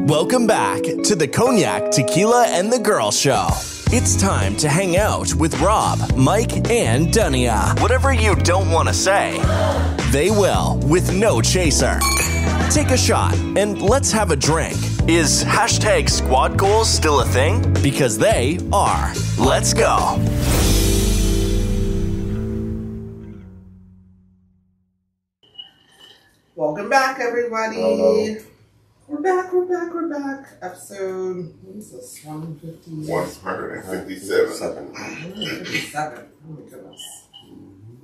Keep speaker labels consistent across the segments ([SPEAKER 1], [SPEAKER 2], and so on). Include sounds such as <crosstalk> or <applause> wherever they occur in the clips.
[SPEAKER 1] Welcome back to the Cognac, Tequila, and the Girl Show. It's time to hang out with Rob, Mike, and Dunia. Whatever you don't want to say, they will with no chaser. Take a shot and let's have a drink. Is hashtag squad goals still a thing? Because they are. Let's go.
[SPEAKER 2] Welcome back, everybody.
[SPEAKER 3] Hello.
[SPEAKER 2] We're back, we're back, we're back. Episode, what is this, 150?
[SPEAKER 3] 157.
[SPEAKER 2] 157. Oh my goodness.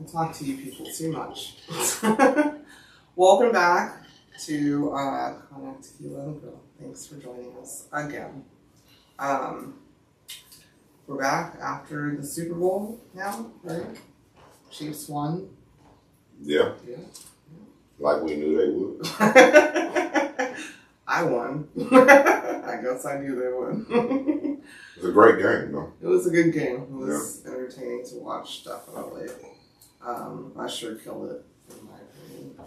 [SPEAKER 2] I talk to you people too much. <laughs> Welcome back to uh, Connect and Grill. Thanks for joining us again. Um, we're back after the Super Bowl now, right? Chiefs won.
[SPEAKER 3] Yeah,
[SPEAKER 2] Yeah.
[SPEAKER 3] like we knew they would. <laughs>
[SPEAKER 2] I won. <laughs> I guess I knew they would.
[SPEAKER 3] It's a great game, though.
[SPEAKER 2] it was a good game. It was entertaining to watch, definitely. Um, Usher killed it, in my opinion. Um,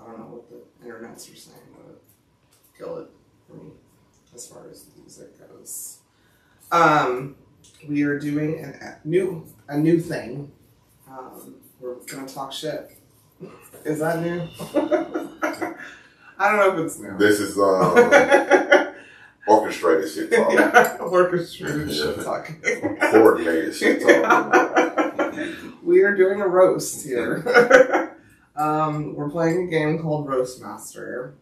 [SPEAKER 2] I don't know what the internets are saying, but killed it for me as far as music goes. Um, we are doing an, a new a new thing. Um, we're gonna talk shit. Is that new? <laughs> I don't know if it's.
[SPEAKER 3] This is um, <laughs> orchestrated shit talk,
[SPEAKER 2] yeah, orchestrated shit talking. <laughs>
[SPEAKER 3] coordinated shit talk.
[SPEAKER 2] we are doing a roast here. <laughs> um, we're playing a game called Roast Master,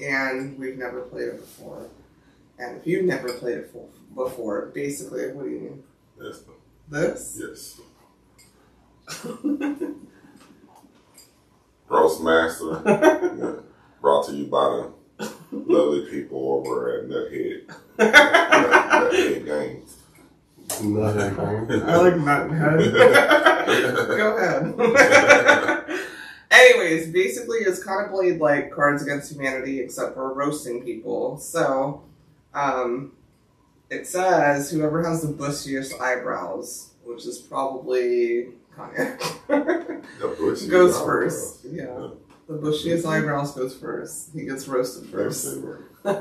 [SPEAKER 2] and we've never played it before. And if you've never played it for, before, basically, what do you mean?
[SPEAKER 3] Yes,
[SPEAKER 2] This?
[SPEAKER 3] yes. Roast Master, yeah. Brought to you by the lovely people over at Nuthead. Nuthead Games.
[SPEAKER 2] I like Muttonhead. Go ahead. Anyways, basically, it's kind of played like Cards Against Humanity, except for roasting people. So, um, it says whoever has the bushiest eyebrows, which is probably
[SPEAKER 3] Cognac,
[SPEAKER 2] goes
[SPEAKER 3] eyebrows.
[SPEAKER 2] first. Yeah, the bushiest eyebrows goes first. He gets roasted first.
[SPEAKER 3] see where- let's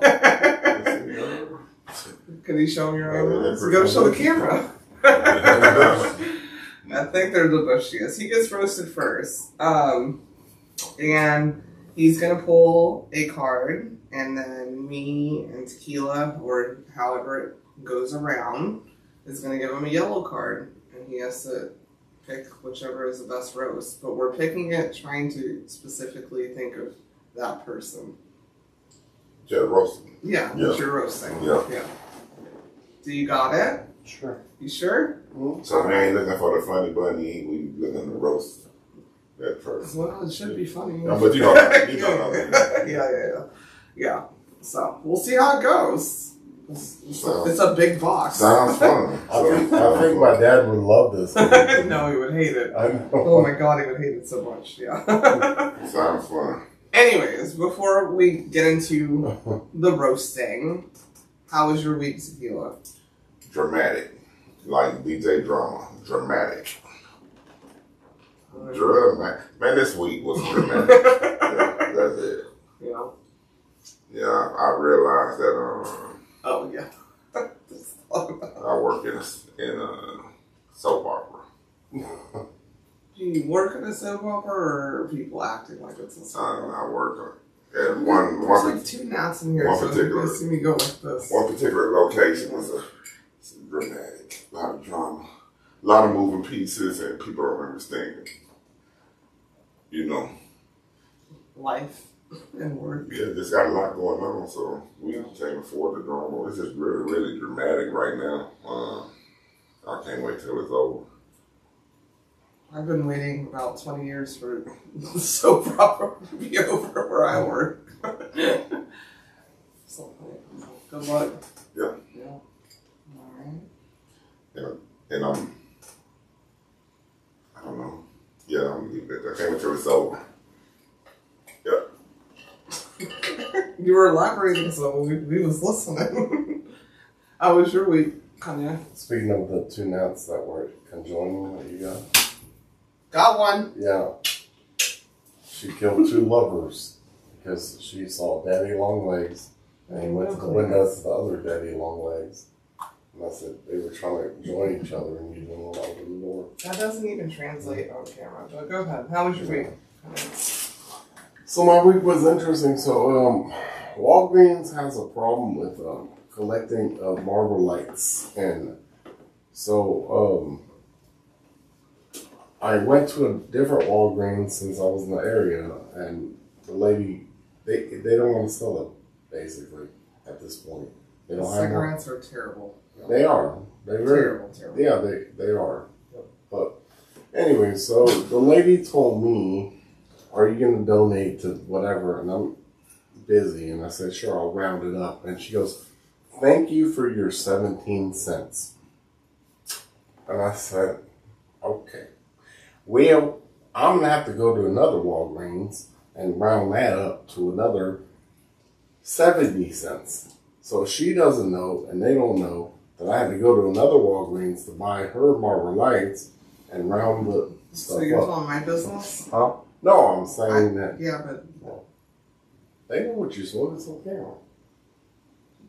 [SPEAKER 3] see,
[SPEAKER 2] Can you show him your eyebrows? Go show the camera. <laughs> I think they're the bushiest. He gets roasted first. Um, and he's gonna pull a card, and then me and Tequila, or however it goes around, is gonna give him a yellow card, and he has to pick whichever is the best roast. But we're picking it trying to specifically think of that person.
[SPEAKER 3] Just roasting.
[SPEAKER 2] Yeah,
[SPEAKER 3] Yeah.
[SPEAKER 2] what you're roasting.
[SPEAKER 3] Yeah.
[SPEAKER 2] yeah. Do you got it?
[SPEAKER 4] Sure.
[SPEAKER 2] You sure? Hmm?
[SPEAKER 3] So we ain't looking for the funny bunny. We looking to roast that person.
[SPEAKER 2] Well, it should be funny.
[SPEAKER 3] No, but you know, you know, <laughs>
[SPEAKER 2] yeah, yeah, yeah, yeah. So we'll see how it goes. It's, it's, a,
[SPEAKER 3] Sounds-
[SPEAKER 2] it's a big box.
[SPEAKER 3] Sounds fun. <laughs>
[SPEAKER 4] I think, I think my dad would love this. <laughs>
[SPEAKER 2] no, he would hate it. Oh my god, he would hate it so much. Yeah.
[SPEAKER 3] Sounds fun. <laughs>
[SPEAKER 2] Anyways, before we get into the roasting, how was your week, Tequila?
[SPEAKER 3] Dramatic. Like DJ drama. Dramatic. Dramatic. Man, this week was dramatic. yeah, that's it.
[SPEAKER 2] Yeah.
[SPEAKER 3] Yeah, I, I realized that um,
[SPEAKER 2] Oh yeah. Just talk about-
[SPEAKER 3] I work in a, in a soap opera.
[SPEAKER 2] Do you work in a soap opera, or are people acting like it's a soap opera?
[SPEAKER 3] I work And one
[SPEAKER 2] There's
[SPEAKER 3] one,
[SPEAKER 2] like two gnats in here,
[SPEAKER 3] one
[SPEAKER 2] so
[SPEAKER 3] particular-
[SPEAKER 2] you see me go like this.
[SPEAKER 3] one particular location was a, it's dramatic. A lot of drama. A lot of moving pieces and people don't understand. You know.
[SPEAKER 2] life and work.
[SPEAKER 3] Yeah, just got a lot going on, so we can't afford the drama. It's just really, really dramatic right now. Uh, I can't wait till it's over.
[SPEAKER 2] I've been waiting about 20 years for the <laughs> soap opera to be <laughs> over where I work. <laughs> so, good luck.
[SPEAKER 3] Yeah.
[SPEAKER 2] Yeah. Alright. Yeah.
[SPEAKER 3] And I'm, I don't know. Yeah, I'm gonna leave it. I can't wait till it's.
[SPEAKER 2] You were elaborating, so we, we was listening. How was your week, Cognac?
[SPEAKER 4] Speaking of the two gnats that were conjoining, what you got?
[SPEAKER 2] Got one.
[SPEAKER 4] Yeah. She killed two lovers because she saw daddy long legs And he went to the windows to the other daddy long legs. And I said they were trying to join each other and you didn't want to open the door.
[SPEAKER 2] That doesn't even translate on camera. But go ahead. How was your week?
[SPEAKER 4] So my week was interesting. So um, Walgreens has a problem with um, collecting uh, Marlboro lights, and so um, I went to a different Walgreens since I was in the area, and the lady they they don't want to sell it basically at this point. They don't have.
[SPEAKER 2] Cigarettes are terrible.
[SPEAKER 4] They are. They're very
[SPEAKER 2] Terrible, terrible.
[SPEAKER 4] yeah, they they are. But anyway, so the lady told me, "Are you going to donate to whatever?" And I'm busy, and I said, "Sure, I'll round it up." And she goes, "Thank you for your seventeen cents." And I said, "Okay, well, I'm gonna have to go to another Walgreens and round that up to another seventy cents." So she doesn't know, and they don't know that I had to go to another Walgreens to buy her Marlboro Lights and round the
[SPEAKER 2] So you're
[SPEAKER 4] up.
[SPEAKER 2] telling my business?
[SPEAKER 4] Huh? No, I'm saying that
[SPEAKER 2] Yeah, but
[SPEAKER 4] they know what you smoke. It's okay.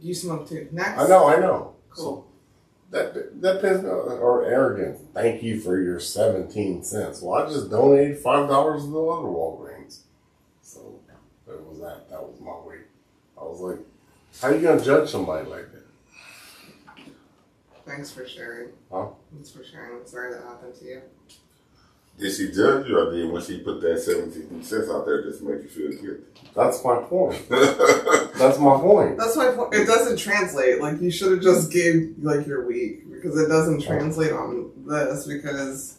[SPEAKER 2] you smoke too. Next.
[SPEAKER 4] I know, I know.
[SPEAKER 2] Cool.
[SPEAKER 4] So that that pisses me off. or arrogance. Thank you for your seventeen cents. Well, I just donated five dollars to the other Walgreens. So that was that. That was my way. I was like, how you gonna judge somebody like that?
[SPEAKER 2] Thanks for sharing.
[SPEAKER 4] Huh?
[SPEAKER 2] Thanks for sharing. I'm sorry that happened to you.
[SPEAKER 3] Did she judge you or did when she put that 17 cents out there just make you feel guilty?
[SPEAKER 4] That's my point. That's my point. <laughs>
[SPEAKER 2] That's my point. It doesn't translate. Like you should have just gave like your week because it doesn't translate on this because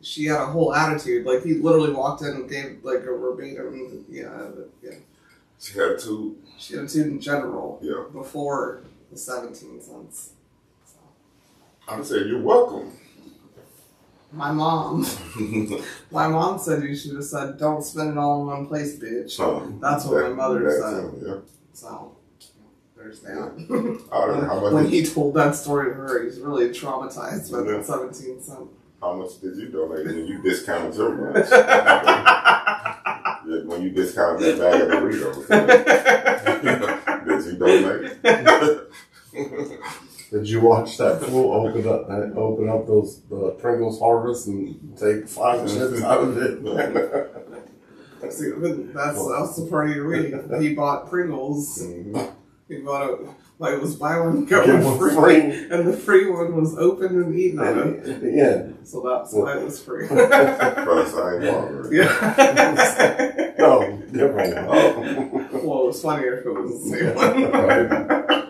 [SPEAKER 2] she had a whole attitude. Like he literally walked in and gave like a verbatim. Yeah, but, yeah.
[SPEAKER 3] she had two,
[SPEAKER 2] She had two in general
[SPEAKER 3] yeah.
[SPEAKER 2] before the seventeen cents. So,
[SPEAKER 3] I said, you're welcome.
[SPEAKER 2] My mom, <laughs> my mom said you should have said, "Don't spend it all in one place, bitch."
[SPEAKER 3] Um,
[SPEAKER 2] That's what my mother said.
[SPEAKER 3] him, Yeah.
[SPEAKER 2] So there's that. <laughs>
[SPEAKER 3] I don't know how
[SPEAKER 2] when he told that story to her, he's really traumatized by
[SPEAKER 3] Yeah.
[SPEAKER 2] that 17 cent.
[SPEAKER 3] how much did you donate when you discounted your lunch? <laughs> Yeah, when you discounted that bag of Doritos? did you donate?
[SPEAKER 4] Did you watch that fool open up uh, open up those the Pringles harvest and take five <laughs> chips out of it?
[SPEAKER 2] See, that's that's the part of your week. He bought Pringles.
[SPEAKER 3] Mhm.
[SPEAKER 2] He bought it like it was buy one get
[SPEAKER 4] Get
[SPEAKER 2] one
[SPEAKER 4] one
[SPEAKER 2] free,
[SPEAKER 4] free.
[SPEAKER 2] and the free one was open and eaten on it.
[SPEAKER 4] yeah.
[SPEAKER 2] So that's why it was free.
[SPEAKER 3] For the same Walgreens.
[SPEAKER 2] yeah.
[SPEAKER 4] No, different. Oh.
[SPEAKER 2] well, it was funnier if it was the same <laughs> one.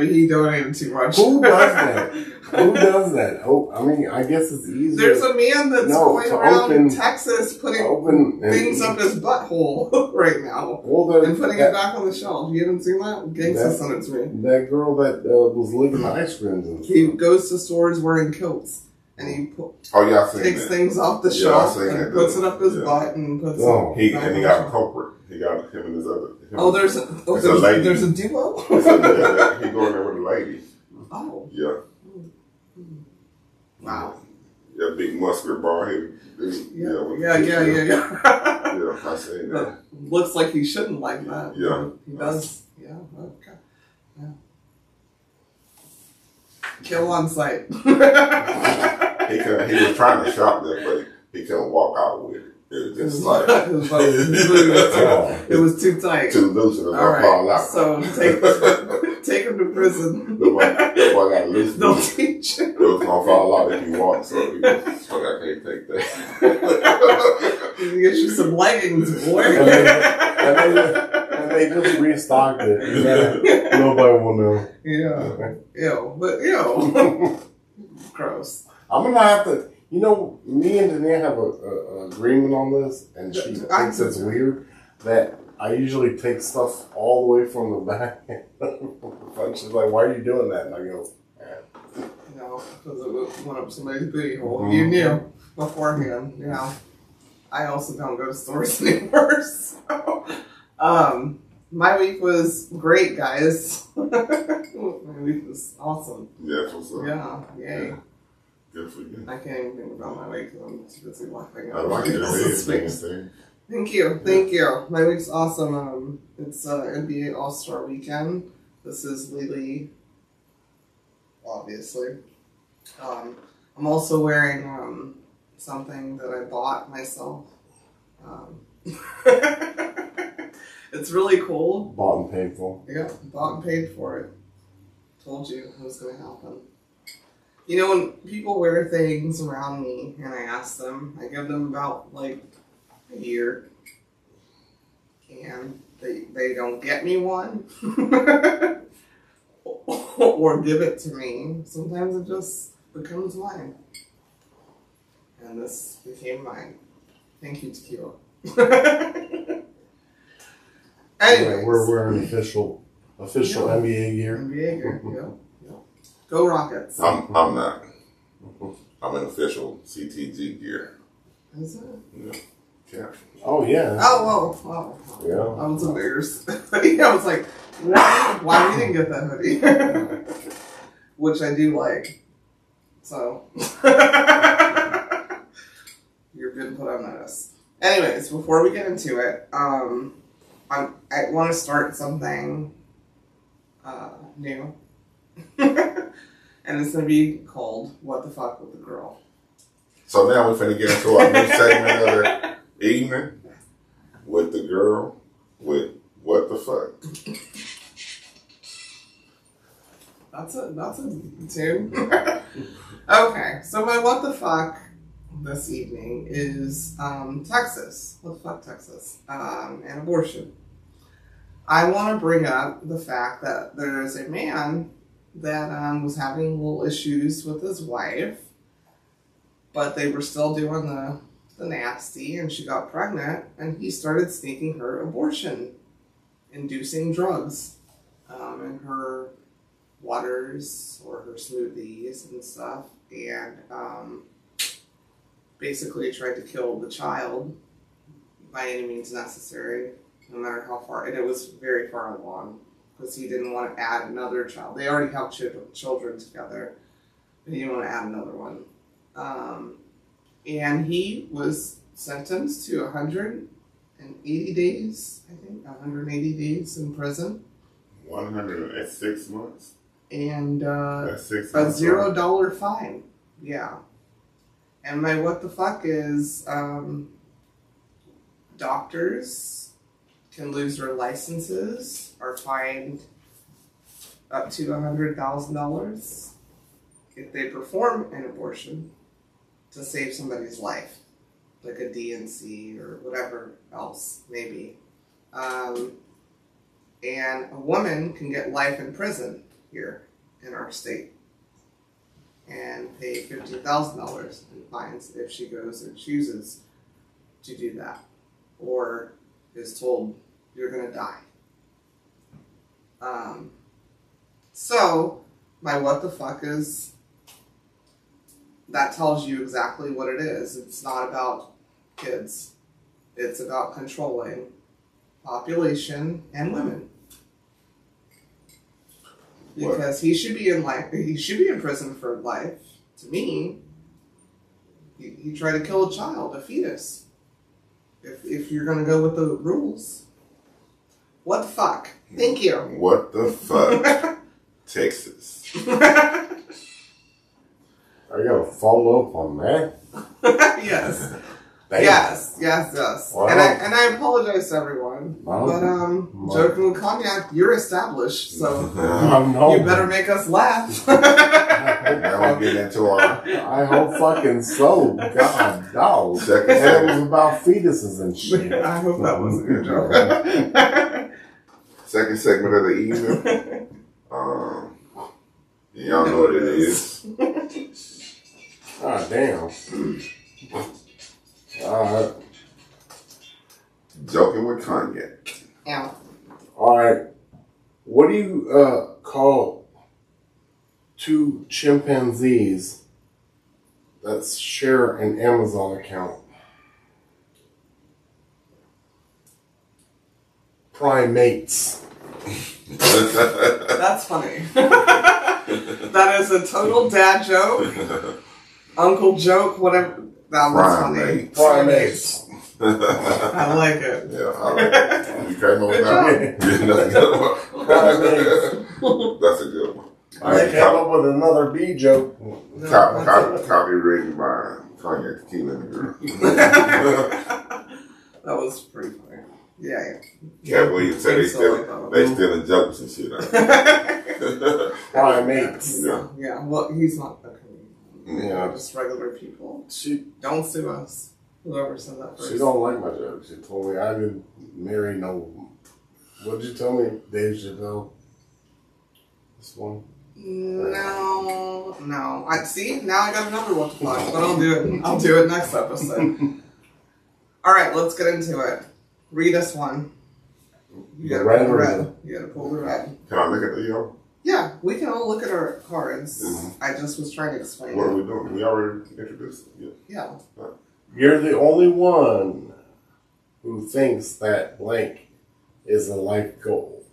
[SPEAKER 2] Maybe he donated too much.
[SPEAKER 4] Who does that? <laughs> Who does that? Oh, I mean, I guess it's easier.
[SPEAKER 2] There's a man that's
[SPEAKER 4] No,
[SPEAKER 2] going around
[SPEAKER 4] open-
[SPEAKER 2] Texas putting
[SPEAKER 4] open and-
[SPEAKER 2] things up his butthole <laughs> right now
[SPEAKER 4] Well, there-
[SPEAKER 2] and putting it back on the shelf. You haven't seen that? Gangsta
[SPEAKER 4] That-
[SPEAKER 2] sent it to me.
[SPEAKER 4] that girl that uh, was licking the ice creams and
[SPEAKER 2] He
[SPEAKER 4] stuff.
[SPEAKER 2] goes to stores wearing kilts and he pu-
[SPEAKER 3] Oh, y'all
[SPEAKER 2] takes
[SPEAKER 3] that?
[SPEAKER 2] things off the
[SPEAKER 3] Yeah,
[SPEAKER 2] shelf and
[SPEAKER 3] that,
[SPEAKER 2] puts it up his
[SPEAKER 3] yeah.
[SPEAKER 2] butt and puts
[SPEAKER 4] Oh.
[SPEAKER 2] it.
[SPEAKER 3] He, and he got
[SPEAKER 2] the
[SPEAKER 3] a culprit. He got him and his other.
[SPEAKER 2] Oh, there's a, oh,
[SPEAKER 3] It's a
[SPEAKER 2] there's,
[SPEAKER 3] lady.
[SPEAKER 2] there's a duo? <laughs>
[SPEAKER 3] He said, yeah, he going there with a lady. <laughs>
[SPEAKER 2] oh,
[SPEAKER 3] Yeah.
[SPEAKER 2] wow.
[SPEAKER 3] Yeah, big muscular bald head. dude.
[SPEAKER 2] Yeah, yeah, yeah, yeah, yeah.
[SPEAKER 3] Yeah, I seen that.
[SPEAKER 2] But looks like he shouldn't like that.
[SPEAKER 3] Yeah.
[SPEAKER 2] He does. Yeah, okay. Yeah. Kill on sight. <laughs>
[SPEAKER 3] He could he was trying to shop that, but he couldn't walk out with it. It was
[SPEAKER 2] It was,
[SPEAKER 3] just like
[SPEAKER 2] it was like- <laughs> it was it was too tight.
[SPEAKER 3] too loose and it was
[SPEAKER 2] All
[SPEAKER 3] gonna fall out.
[SPEAKER 2] so take take him <laughs> to prison. <laughs>
[SPEAKER 3] the boy, the boy got loose.
[SPEAKER 2] They'll
[SPEAKER 3] It
[SPEAKER 2] teach him.
[SPEAKER 3] was gonna fall out if you walk, so he was like, I can't take that.
[SPEAKER 2] You get you some leggings, boy.
[SPEAKER 4] And they, and, they, and they just restocked it. Yeah, nobody will know.
[SPEAKER 2] yeah. Ew. But ew. Gross.
[SPEAKER 4] I'm gonna have to. You know, me and Danae have a, a, a agreement on this, and she
[SPEAKER 2] I-
[SPEAKER 4] thinks it's weird that I usually take stuff all the way from the back. <laughs> And She's like, "Why are you doing that?" And I go,
[SPEAKER 2] No, because it would- went up somebody's booty hole.
[SPEAKER 4] Mhm.
[SPEAKER 2] You knew beforehand. Yeah. I also don't go to stores <laughs> anymore. So, um, my week was great, guys. <laughs> my week was awesome.
[SPEAKER 3] Yeah, that's what's up.
[SPEAKER 2] Yeah, yay.
[SPEAKER 3] Good for you.
[SPEAKER 2] I can't even think about my week because I'm too busy laughing
[SPEAKER 3] I like
[SPEAKER 2] my
[SPEAKER 3] it.
[SPEAKER 2] else's
[SPEAKER 3] It
[SPEAKER 2] face.
[SPEAKER 3] is thing.
[SPEAKER 2] Thank you, thank you. My week's awesome. Um, it's uh, NBA All Star Weekend. This is Lily, obviously. Um, I'm also wearing um, something that I bought myself. Um, <laughs> it's really cool.
[SPEAKER 4] Bought and paid for.
[SPEAKER 2] Yeah, bought and paid for it. Told you it was going to happen. You know, when people wear things around me and I ask them, I give them about like a year. And they, they don't get me one <laughs> or give it to me. Sometimes it just becomes mine. And this became mine. Thank you, Tequila. Anyways. <laughs>
[SPEAKER 4] Yeah, we're wearing official official
[SPEAKER 2] Yeah.
[SPEAKER 4] NBA gear.
[SPEAKER 2] NBA gear. <laughs> Yep. Yep. Go Rockets.
[SPEAKER 3] I'm I'm not. <laughs> I'm an official CTG gear.
[SPEAKER 2] Is it?
[SPEAKER 3] Yeah. Yeah.
[SPEAKER 4] Oh yeah.
[SPEAKER 2] Oh, oh, oh.
[SPEAKER 4] Yeah.
[SPEAKER 2] I was embarrassed. <laughs> yeah, I was like, why, why we didn't get that hoodie? <laughs> Which I do like. So. You've been put on notice. Anyways, before we get into it, um, I'm, I want to start something uh, new. And it's going to be called What the Fuck with the Girl.
[SPEAKER 3] So now we're finna get into our new segment of the evening with the girl with what the fuck.
[SPEAKER 2] That's a that's a tune. <laughs> okay, so my what the fuck this evening is um, Texas. What the fuck, Texas? Um, and abortion. I want to bring up the fact that there is a man that um, was having little issues with his wife, but they were still doing the the nasty, and she got pregnant, and he started sneaking her abortion inducing drugs um, in her waters or her smoothies and stuff, and um, basically tried to kill the child by any means necessary, no matter how far. And it was very far along because he didn't want to add another child. They already have ch- children together, and he didn't want to add another one. Um, and he was sentenced to 180 days, I think, 180 days in prison.
[SPEAKER 3] 106 months?
[SPEAKER 2] And uh,
[SPEAKER 3] That's six
[SPEAKER 2] a zero dollar fine. Yeah. And my what the fuck is um, doctors can lose their licenses or fined up to a hundred thousand dollars if they perform an abortion to save somebody's life, like a D&C or whatever else maybe. Um, and a woman can get life in prison here in our state and pay fifteen thousand dollars in fines if she goes and chooses to do that, or is told you're gonna die. Um, so my what the fuck is that tells you exactly what it is. It's not about kids. It's about controlling population and women
[SPEAKER 3] What?
[SPEAKER 2] because he should be in life. He should be in prison for life. To me, he, he tried to kill a child, a fetus. If if you're gonna go with the rules, what the fuck? Thank you.
[SPEAKER 3] What the fuck? <laughs> Texas. <laughs>
[SPEAKER 4] I gotta follow up on that. <laughs>
[SPEAKER 2] yes,
[SPEAKER 4] Damn.
[SPEAKER 2] yes, yes, yes.
[SPEAKER 4] Wow.
[SPEAKER 2] And I and I apologize to everyone.
[SPEAKER 4] Wow.
[SPEAKER 2] But um,
[SPEAKER 4] Wow.
[SPEAKER 2] joking with cognac, you're established, so <laughs>
[SPEAKER 4] I
[SPEAKER 2] you better make us laugh. <laughs>
[SPEAKER 3] now we get into our <laughs>
[SPEAKER 4] I hope fucking so. God, dog.
[SPEAKER 3] second segment.
[SPEAKER 4] was about fetuses and shit.
[SPEAKER 2] I hope that wasn't your joke.
[SPEAKER 3] Second segment of the evening. Um, y'all know what it is.
[SPEAKER 4] Ah, damn. Alright.
[SPEAKER 3] Joking with cognac.
[SPEAKER 2] yeah.
[SPEAKER 4] Alright. What do you uh call two chimpanzees that share an Amazon account? Primates. <laughs>
[SPEAKER 2] That's funny. <laughs> that is a total dad joke, <laughs> uncle joke, whatever. That was funny.
[SPEAKER 3] Primates.
[SPEAKER 4] Primates.
[SPEAKER 2] I like it. <laughs>
[SPEAKER 3] Yeah, I like it. <laughs> You came up with that one? Yeah, <laughs> that's a good one. That's a good one.
[SPEAKER 4] I came up with another B joke.
[SPEAKER 2] No,
[SPEAKER 3] Copy,
[SPEAKER 2] that's
[SPEAKER 3] copy, copywritten by Cognac Tequila and the girl.
[SPEAKER 2] that was pretty funny. Yeah, yeah.
[SPEAKER 3] Can't believe you said they
[SPEAKER 2] Thanks, I like
[SPEAKER 3] still they
[SPEAKER 2] one.
[SPEAKER 3] stealing jokes and shit. Out.
[SPEAKER 4] All right, mates.
[SPEAKER 3] Yeah.
[SPEAKER 2] Yeah, well, he's not a comedian.
[SPEAKER 4] Yeah.
[SPEAKER 2] Just regular people.
[SPEAKER 4] She
[SPEAKER 2] Don't sue us. Whoever said that first.
[SPEAKER 4] she don't like my jokes. She told me I didn't marry no. What did you tell me, Dave Chappelle? This one.
[SPEAKER 2] No, no. I see. Now I got another one to <laughs> plug, but I'll do it. I'll do it next episode. <laughs> All right, let's get into it. Read us one. You gotta
[SPEAKER 4] red
[SPEAKER 2] pull the
[SPEAKER 4] or
[SPEAKER 2] red. You gotta pull the red.
[SPEAKER 3] Can I look at the yo?
[SPEAKER 2] Yeah, we can all look at our cards.
[SPEAKER 3] Mhm.
[SPEAKER 2] I just was trying to explain.
[SPEAKER 3] What are we doing? We already introduced it. Yeah.
[SPEAKER 2] Yeah.
[SPEAKER 4] You're the only one who thinks that blank is a life goal.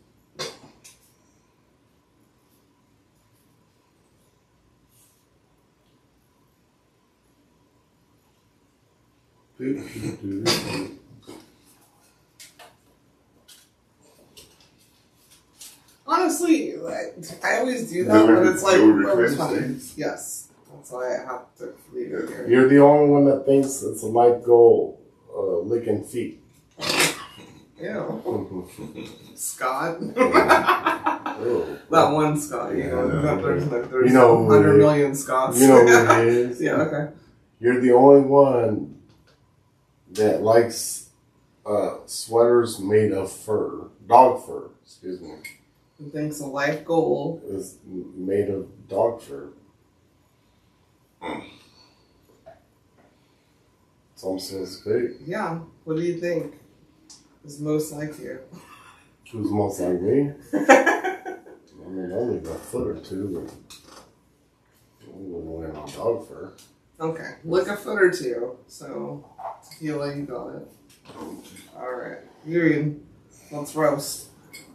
[SPEAKER 2] Honestly, I always do that, but it's like,
[SPEAKER 3] do we
[SPEAKER 2] it's
[SPEAKER 3] replace
[SPEAKER 2] funny. Yes. That's why I have to leave it here.
[SPEAKER 4] You're the only one that thinks it's a life goal, uh, licking feet. <laughs>
[SPEAKER 2] Ew. <laughs> Scott. <laughs> That one Scott, you know.
[SPEAKER 3] Yeah.
[SPEAKER 2] there's like, there's
[SPEAKER 4] You know who
[SPEAKER 2] 100
[SPEAKER 4] it is.
[SPEAKER 2] million Scots.
[SPEAKER 4] You know who it is.
[SPEAKER 2] yeah, okay.
[SPEAKER 4] You're the only one that likes uh, sweaters made of fur, dog fur. Excuse me,
[SPEAKER 2] Who thinks a life goal
[SPEAKER 4] is made of dog fur. Some says big.
[SPEAKER 2] Yeah. What do you think is most like you?
[SPEAKER 4] Who's most like me? <laughs> I mean, only a foot or two, but I wouldn't wear on dog fur.
[SPEAKER 2] okay. Look a foot or two. So, tequila, you got it. Alright. Yuri, let's roast.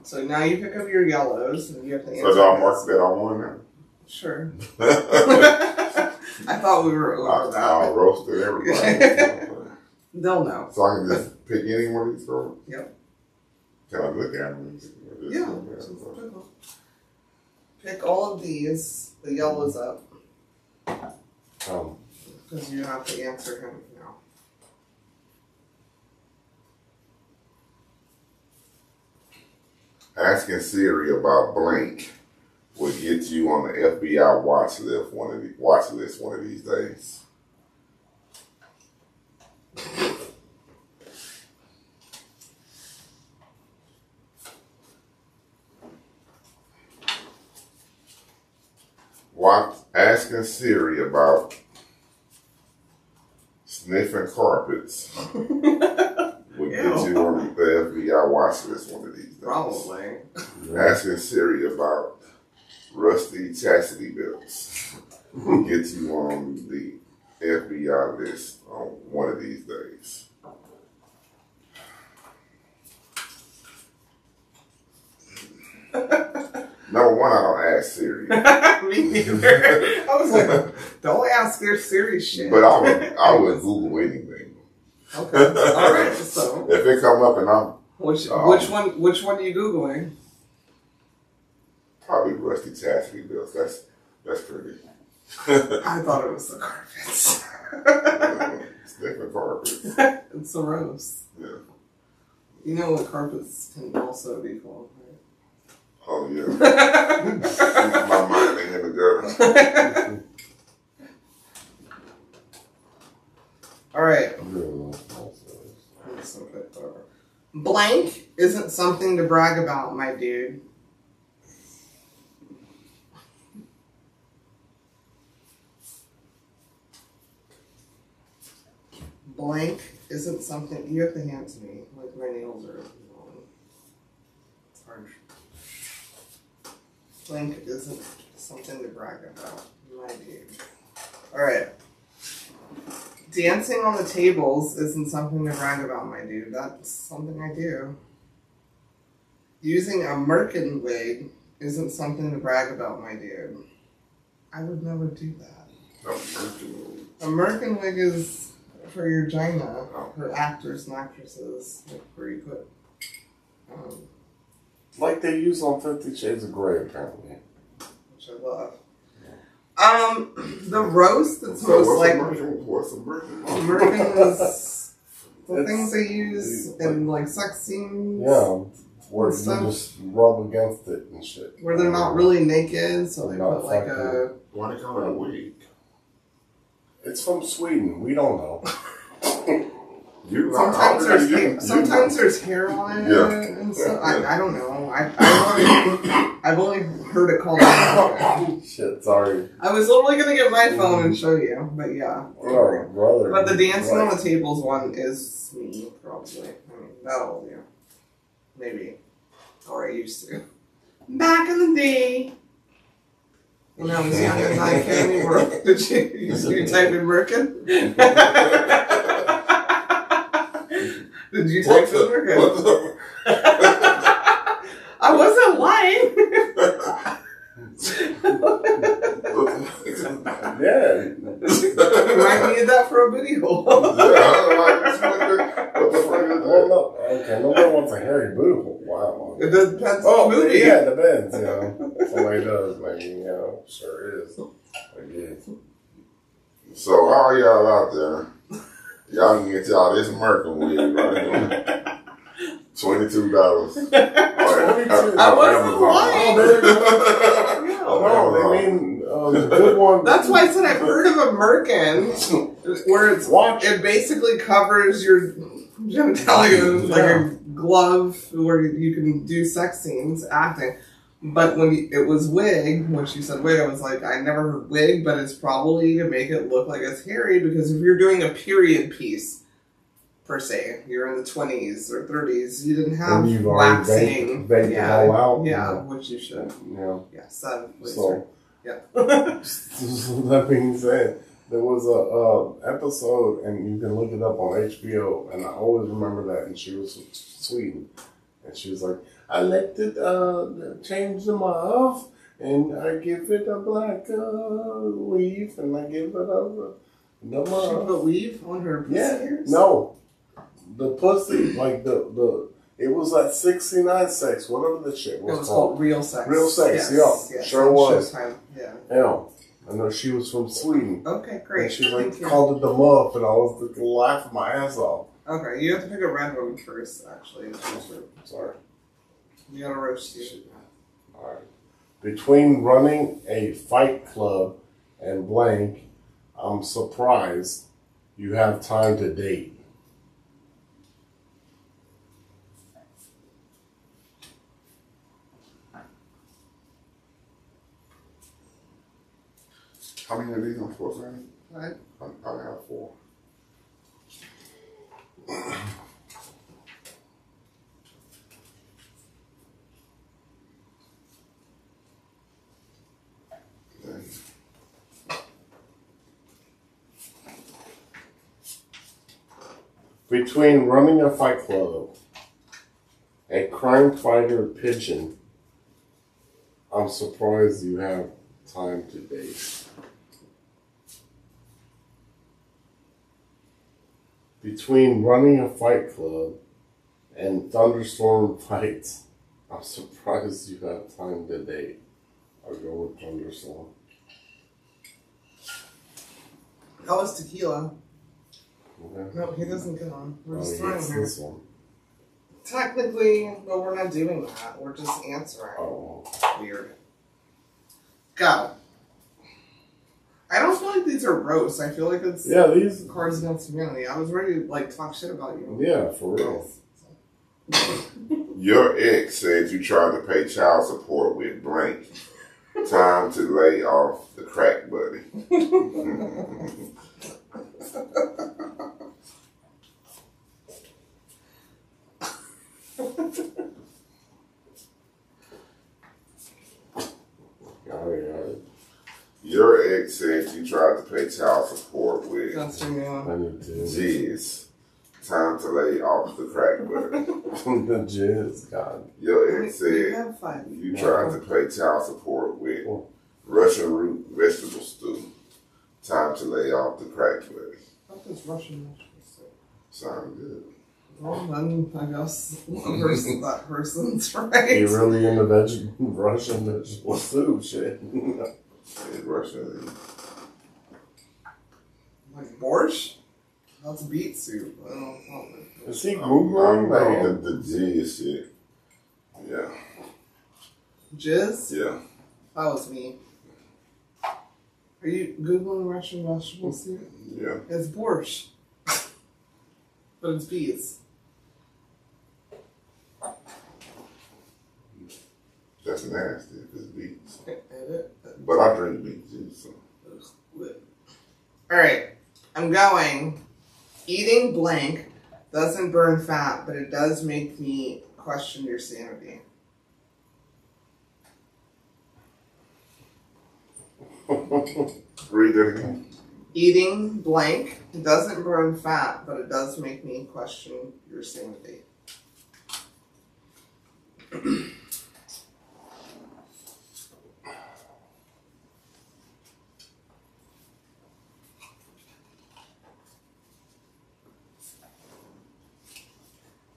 [SPEAKER 2] So now you pick up your yellows and you have to answer.
[SPEAKER 3] So y'all
[SPEAKER 2] this.
[SPEAKER 3] mark that on one
[SPEAKER 2] Sure. <laughs> <laughs> I thought we were over
[SPEAKER 3] I, I
[SPEAKER 2] that.
[SPEAKER 3] roasted everybody. <laughs>
[SPEAKER 2] They'll know.
[SPEAKER 3] so I can just pick any one of these girls?
[SPEAKER 2] Yep.
[SPEAKER 3] Can I look at them?
[SPEAKER 2] Yeah. Pick all of these, the yellows up,
[SPEAKER 4] Um,
[SPEAKER 2] because you have to answer him now.
[SPEAKER 3] Asking Siri about blank will get you on the FBI watch list one of the watch list one of these days. Watch, asking Siri about sniffing carpets <laughs> get you on the FBI watch list one of these days.
[SPEAKER 2] Probably. <laughs>
[SPEAKER 3] Asking Siri about rusty chastity belts will get you on the FBI list on one of these days. <laughs> Number one, I don't ask Siri, <laughs>
[SPEAKER 2] Me neither. I was like, don't ask their serious shit.
[SPEAKER 3] but I would I would Google anything.
[SPEAKER 2] Okay. All right. <laughs> So,
[SPEAKER 3] If it come up and I'm
[SPEAKER 2] which
[SPEAKER 3] Um,
[SPEAKER 2] which one which one are you googling?
[SPEAKER 3] probably rusty chastity Bills. that's that's pretty. <laughs>
[SPEAKER 2] I thought it was the carpets. <laughs>
[SPEAKER 3] Different carpets.
[SPEAKER 2] it's a roast.
[SPEAKER 3] Yeah.
[SPEAKER 2] You know what carpets can also be called,
[SPEAKER 3] Oh yeah. My mind ain't in the gutter.
[SPEAKER 2] All right.
[SPEAKER 4] really,
[SPEAKER 2] That's so good, whatever. Blank isn't something to brag about, my dude. Blank isn't something you have to hand to me. Like my nails are long. It's hard. Blank isn't something to brag about, my dude. Alright. Dancing on the tables isn't something to brag about, my dude. That's something I do. Using a merkin wig isn't something to brag about, my dude. I would never do that. A merkin wig is for your gina, for actors and actresses, like where you put. Um,
[SPEAKER 4] Like they use on Fifty Shades of Grey, apparently.
[SPEAKER 2] which I love. Um, the roast that's
[SPEAKER 3] So
[SPEAKER 2] most like
[SPEAKER 3] a? What's a merkin?
[SPEAKER 2] Merkin is <laughs> the
[SPEAKER 4] It's-
[SPEAKER 2] things they use
[SPEAKER 4] it's
[SPEAKER 2] in like sex scenes.
[SPEAKER 4] Yeah, where you
[SPEAKER 2] Stuff.
[SPEAKER 4] just rub against it and shit.
[SPEAKER 2] Where they're not really naked, so they
[SPEAKER 4] Not
[SPEAKER 2] put like a.
[SPEAKER 4] fucking-
[SPEAKER 3] Why they call it a wig?
[SPEAKER 4] It's from Sweden. We don't know.
[SPEAKER 3] You
[SPEAKER 2] Sometimes there's
[SPEAKER 3] you-
[SPEAKER 2] hair,
[SPEAKER 3] you-
[SPEAKER 2] sometimes there's hair on it
[SPEAKER 3] Yeah.
[SPEAKER 2] and stuff.
[SPEAKER 3] Yeah, yeah.
[SPEAKER 2] I, I don't know. I, I've, only, I've only heard it called. <coughs>
[SPEAKER 4] Shit, sorry.
[SPEAKER 2] I was literally gonna get my phone and show you, but yeah.
[SPEAKER 4] Oh, brother.
[SPEAKER 2] But the dancing
[SPEAKER 4] Right.
[SPEAKER 2] on the tables one is me probably. I mean, that'll yeah, maybe, or I used to. Back in the day. When I was young and I came anymore. Did you, you, you type in Merkin? <laughs> <laughs> Did you type in Merkin? <laughs>
[SPEAKER 3] What the?
[SPEAKER 2] I wasn't lying.
[SPEAKER 4] Yeah.
[SPEAKER 2] you might need that for a video. <laughs>
[SPEAKER 3] What the fuck is
[SPEAKER 4] Well,
[SPEAKER 3] that?
[SPEAKER 4] no. Okay, nobody wants a hairy booty. Wow.
[SPEAKER 2] it depends
[SPEAKER 4] Oh,
[SPEAKER 2] on the oh, movie.
[SPEAKER 4] yeah, it depends, you know. Somebody does, maybe, you know. Sure is. I guess.
[SPEAKER 3] So all y'all out there, y'all can get y'all this Merkin wig right Twenty two dollars. <laughs>
[SPEAKER 2] I wasn't lying.
[SPEAKER 4] Oh, <laughs> no, they mean uh, the good one.
[SPEAKER 2] That's why I said I've heard of a merkin, <laughs> where it's
[SPEAKER 4] Watch.
[SPEAKER 2] it basically covers your genitalia like a glove where you can do sex scenes acting. But when you, it was wig, when she said wig, I was like, I never heard wig, but it's probably to make it look like it's hairy because if you're doing a period piece, per se, you're in the 20s or 30s, you didn't have
[SPEAKER 4] And
[SPEAKER 2] waxing.
[SPEAKER 4] baked- baked it
[SPEAKER 2] yeah,
[SPEAKER 4] all out,
[SPEAKER 2] Yeah,
[SPEAKER 4] yeah.
[SPEAKER 2] which you should.
[SPEAKER 4] Yeah.
[SPEAKER 2] Yeah, seven.
[SPEAKER 4] So,
[SPEAKER 2] yeah. <laughs> <laughs>
[SPEAKER 4] that being said, there was a uh, episode, and you can look it up on HBO, and I always remember that. And she was Sweden, and she was like, "I let it uh, change them off, and I give it a black uh, weave, and I give it a no
[SPEAKER 2] She
[SPEAKER 4] more."
[SPEAKER 2] put weave on her pussy
[SPEAKER 4] Yeah, no, the pussy, like the the, it was like sixty nine sex, whatever the shit
[SPEAKER 2] It
[SPEAKER 4] was,
[SPEAKER 2] was
[SPEAKER 4] called.
[SPEAKER 2] called Real Sex.
[SPEAKER 4] Real Sex,
[SPEAKER 2] Yes,
[SPEAKER 4] yeah,
[SPEAKER 2] yes,
[SPEAKER 4] sure was.
[SPEAKER 2] Showtime, Yeah.
[SPEAKER 4] Yeah, I know she was from Sweden.
[SPEAKER 2] Okay,
[SPEAKER 4] And
[SPEAKER 2] great.
[SPEAKER 4] she like
[SPEAKER 2] Thank you.
[SPEAKER 4] called it the muff, and I was like, laughing my ass off.
[SPEAKER 2] Okay, you have to pick a red one first, actually.
[SPEAKER 4] Sorry.
[SPEAKER 2] You gotta roast you.
[SPEAKER 4] All right. Between running a fight club and blank, I'm surprised you have time to date.
[SPEAKER 3] How many of these on four Fanny?
[SPEAKER 2] Right?
[SPEAKER 3] I, I have four.
[SPEAKER 4] Between running a fight club, a crime fighter pigeon, I'm surprised you have time to date. Between running a fight club and thunderstorm <laughs> fights, I'm surprised you have time to date. I'll go with thunderstorm.
[SPEAKER 2] That was tequila.
[SPEAKER 4] Okay.
[SPEAKER 2] No, he doesn't get on. We're
[SPEAKER 4] Oh,
[SPEAKER 2] just
[SPEAKER 4] he
[SPEAKER 2] throwing
[SPEAKER 4] gets
[SPEAKER 2] her.
[SPEAKER 4] this one.
[SPEAKER 2] Technically, but we're not doing that. We're just answering.
[SPEAKER 4] Oh.
[SPEAKER 2] Weird. Go. I don't feel like these are roasts. I feel like it's
[SPEAKER 4] Yeah, these.
[SPEAKER 2] Cards Against Humanity. I was ready to like talk shit about you.
[SPEAKER 4] Yeah, for real.
[SPEAKER 3] Your ex said you tried to pay child support with blank. Time to lay off the crack buddy. <laughs> <laughs>
[SPEAKER 4] Oh, yeah.
[SPEAKER 3] Your ex said you tried to pay child support with
[SPEAKER 2] That's for you.
[SPEAKER 4] I need to.
[SPEAKER 3] jizz. Time to lay off the crack buddy. <laughs>
[SPEAKER 4] the jizz, God.
[SPEAKER 3] Your
[SPEAKER 2] We
[SPEAKER 3] ex said you tried to pay child support with Russian root vegetable stew. Time to lay off the crack buddy.
[SPEAKER 2] does Russian vegetable soup?
[SPEAKER 3] Sound good.
[SPEAKER 2] Well, then I guess the person, that person's <laughs> right.
[SPEAKER 4] You're really into veg- Russian vegetable soup shit. <laughs>
[SPEAKER 3] In Russia,
[SPEAKER 2] Like borscht? That's beet soup. I don't know.
[SPEAKER 4] Is he
[SPEAKER 3] I'm,
[SPEAKER 4] googling
[SPEAKER 3] I'm
[SPEAKER 4] that?
[SPEAKER 3] the, the G shit. Yeah,
[SPEAKER 2] Jizz?
[SPEAKER 3] yeah.
[SPEAKER 2] That was me. Are you Googling Russian vegetable soup?
[SPEAKER 3] Yeah.
[SPEAKER 2] It's borscht. <laughs> but it's beets.
[SPEAKER 3] That's nasty if it's beets.
[SPEAKER 2] Eh, eh, eh.
[SPEAKER 3] But I drink beet juice. So.
[SPEAKER 2] Alright, I'm going. Eating blank doesn't burn fat, but it does make me question your sanity. <laughs>
[SPEAKER 3] Read that again.
[SPEAKER 2] Eating blank doesn't burn fat, but it does make me question your sanity. <clears throat>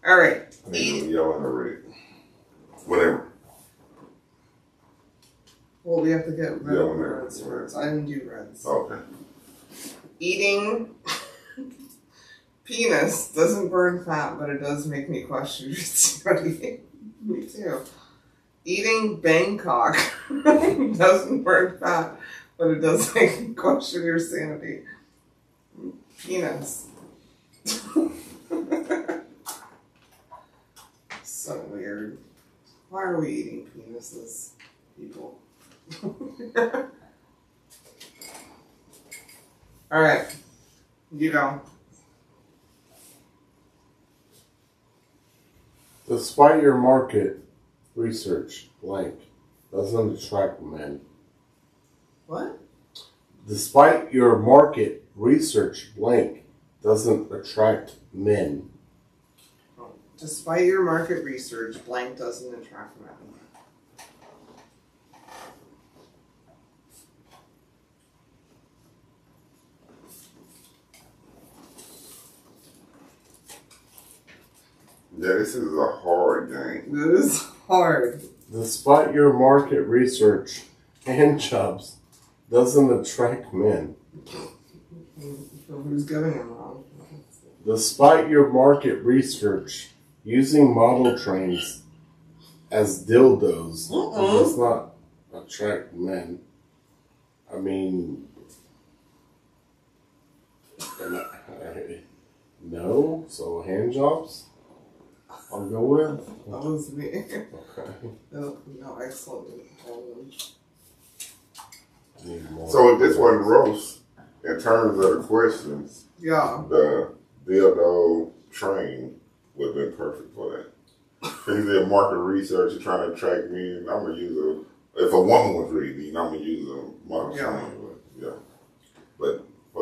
[SPEAKER 2] Alright,
[SPEAKER 3] I need to yell in the red. Whatever.
[SPEAKER 2] Well, we have to get rid
[SPEAKER 3] Yeah,
[SPEAKER 2] of
[SPEAKER 3] whatever.
[SPEAKER 2] reds first. I didn't do reds.
[SPEAKER 3] Oh, okay.
[SPEAKER 2] Eating <laughs> penis doesn't burn fat, but it does make me question your sanity. <laughs> me too. Eating Bangkok <laughs> doesn't burn fat, but it does make me question your sanity. Penis. so weird. Why are we eating penises, people? <laughs> All right, you go.
[SPEAKER 4] Despite your market research, blank doesn't attract men.
[SPEAKER 2] What?
[SPEAKER 4] Despite your market research, blank doesn't attract men.
[SPEAKER 2] Despite your market research, blank doesn't attract men.
[SPEAKER 3] Yeah, this is a hard game.
[SPEAKER 2] This is hard.
[SPEAKER 4] Despite your market research, hand <laughs> jobs doesn't attract men.
[SPEAKER 2] So who's getting it wrong?
[SPEAKER 4] Despite your market research, using model trains as dildos
[SPEAKER 2] Mm-mm.
[SPEAKER 4] does not attract men. I mean, and <laughs> I- no. So hand jobs, I'll go with.
[SPEAKER 2] That was me.
[SPEAKER 4] Okay. <laughs>
[SPEAKER 2] no, no, excellent.
[SPEAKER 4] I need more.
[SPEAKER 3] So if this wasn't roast, in terms of the questions,
[SPEAKER 2] Yeah.
[SPEAKER 3] the dildo train would have been perfect for that. Because in market research, you're trying to attract men. I'm gonna use a. If a woman was reading, I'm gonna use a model
[SPEAKER 2] Yeah.
[SPEAKER 3] train. But, yeah.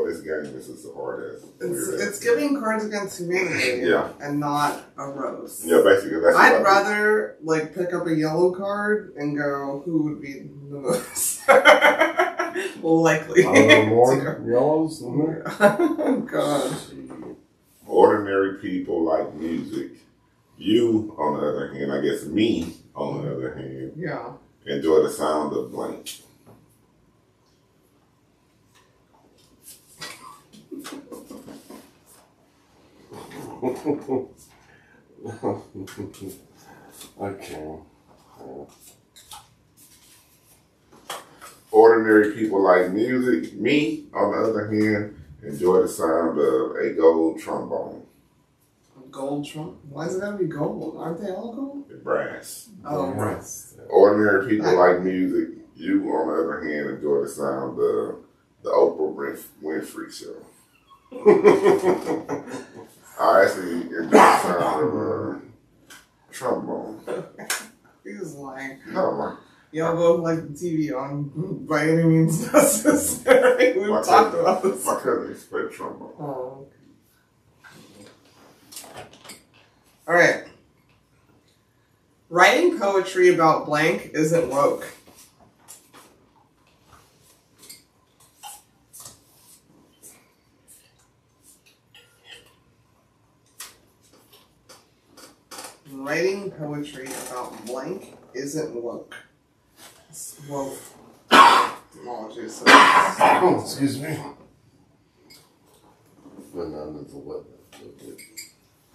[SPEAKER 3] This game, this is the hardest.
[SPEAKER 2] It's, it's giving Cards Against Humanity
[SPEAKER 3] Yeah.
[SPEAKER 2] and not a rose.
[SPEAKER 3] Yeah, basically that's.
[SPEAKER 2] I'd rather like pick up a yellow card and go who would be the most <laughs> likely.
[SPEAKER 4] There more yellows <laughs>
[SPEAKER 2] oh god.
[SPEAKER 3] ordinary people like music. You, on the other hand, I guess me, on the other hand,
[SPEAKER 2] Yeah.
[SPEAKER 3] enjoy the sound of blank. <laughs>
[SPEAKER 4] okay.
[SPEAKER 3] Ordinary people like music. Me, on the other hand, enjoy the sound of a gold trombone,
[SPEAKER 2] Gold Trump. Why is it gotta be gold? Aren't they all gold?
[SPEAKER 3] brass.
[SPEAKER 2] Oh,
[SPEAKER 4] Yeah.
[SPEAKER 2] right.
[SPEAKER 3] Ordinary people like music. You, on the other hand, enjoy the sound of the Oprah Winfrey show. <laughs> Oh, I actually enjoy the sound uh, of a trombone.
[SPEAKER 2] He's lying.
[SPEAKER 3] No, like,
[SPEAKER 2] Y'all both like the TV on by any means <laughs> necessary. We've
[SPEAKER 3] My
[SPEAKER 2] talked
[SPEAKER 3] cousin-
[SPEAKER 2] about this.
[SPEAKER 3] my cousin play trombone.
[SPEAKER 2] Oh. All right. Writing poetry about blank isn't woke. Writing poetry about blank isn't woke. It's woke. It's- oh,
[SPEAKER 4] Excuse me. But none of the what?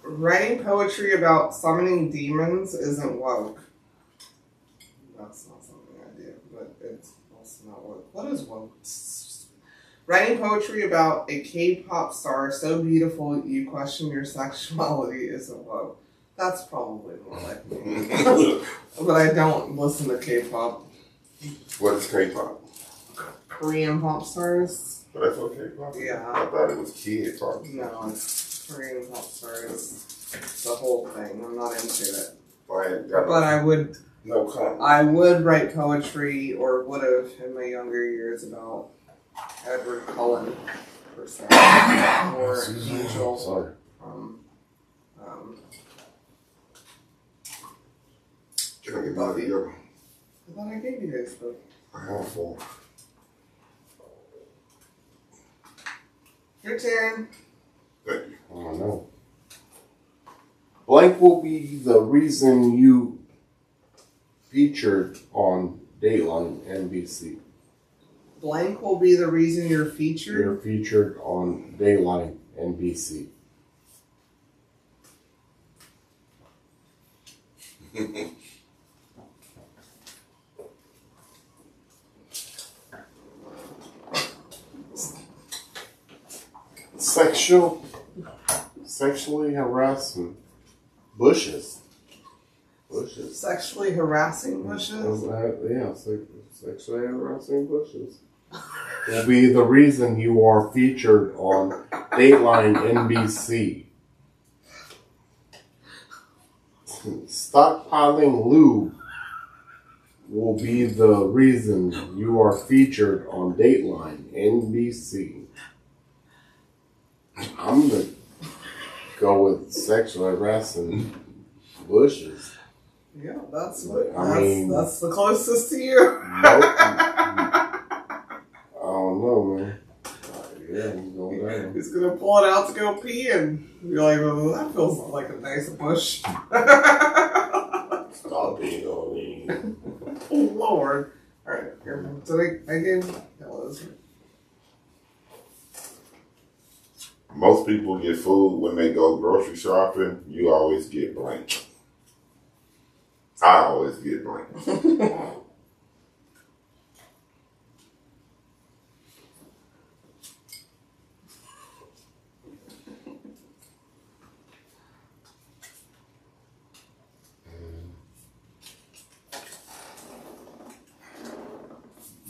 [SPEAKER 2] Writing poetry about summoning demons isn't woke. That's not something I do, but it's also not woke. What is woke? Writing poetry about a K-pop star so beautiful you question your sexuality isn't woke. That's probably more like me. but I don't listen to K-pop.
[SPEAKER 3] what is K-pop?
[SPEAKER 2] Korean pop stars?
[SPEAKER 3] But that's what K-pop.
[SPEAKER 2] Yeah.
[SPEAKER 3] I thought it was kid pop.
[SPEAKER 2] No, it's Korean pop stars. It's the whole thing. I'm not into it.
[SPEAKER 3] I
[SPEAKER 2] But I would
[SPEAKER 3] no comment.
[SPEAKER 2] I would write poetry, or would have in my younger years, about Edward Cullen, per se, <coughs> or
[SPEAKER 4] Excuse me.
[SPEAKER 2] Angel
[SPEAKER 4] Sorry.
[SPEAKER 2] from. Um,
[SPEAKER 3] I get another yellow?
[SPEAKER 2] I thought I gave you guys both.
[SPEAKER 3] I have four.
[SPEAKER 2] Your turn.
[SPEAKER 3] Thank you.
[SPEAKER 4] I don't know. Blank will be the reason you featured on Dateline NBC.
[SPEAKER 2] Blank will be the reason you're featured?
[SPEAKER 4] You're
[SPEAKER 2] featured.
[SPEAKER 4] featured on Dateline NBC. <laughs> Sexual, sexually harassing bushes. Bushes.
[SPEAKER 2] Sexually harassing bushes.
[SPEAKER 4] Uh, yeah, se- sexually harassing bushes will be the reason you are featured on Dateline NBC. Stockpiling lube will be the reason you are featured on Dateline NBC. I'm gonna go with sexually harassing bushes.
[SPEAKER 2] Yeah, that's what.
[SPEAKER 4] I
[SPEAKER 2] That's,
[SPEAKER 4] mean-
[SPEAKER 2] that's the closest to you.
[SPEAKER 4] Nope. I don't know, man. Yeah, I'm going down.
[SPEAKER 2] He's gonna pull it out to go pee and be like, well, that feels like a nice bush.
[SPEAKER 4] Stop being on me. <laughs>
[SPEAKER 2] oh, Lord. Alright, here. Did I, I gave yellows.
[SPEAKER 3] Most people get food when they go grocery shopping. You always get blank. I always get blank.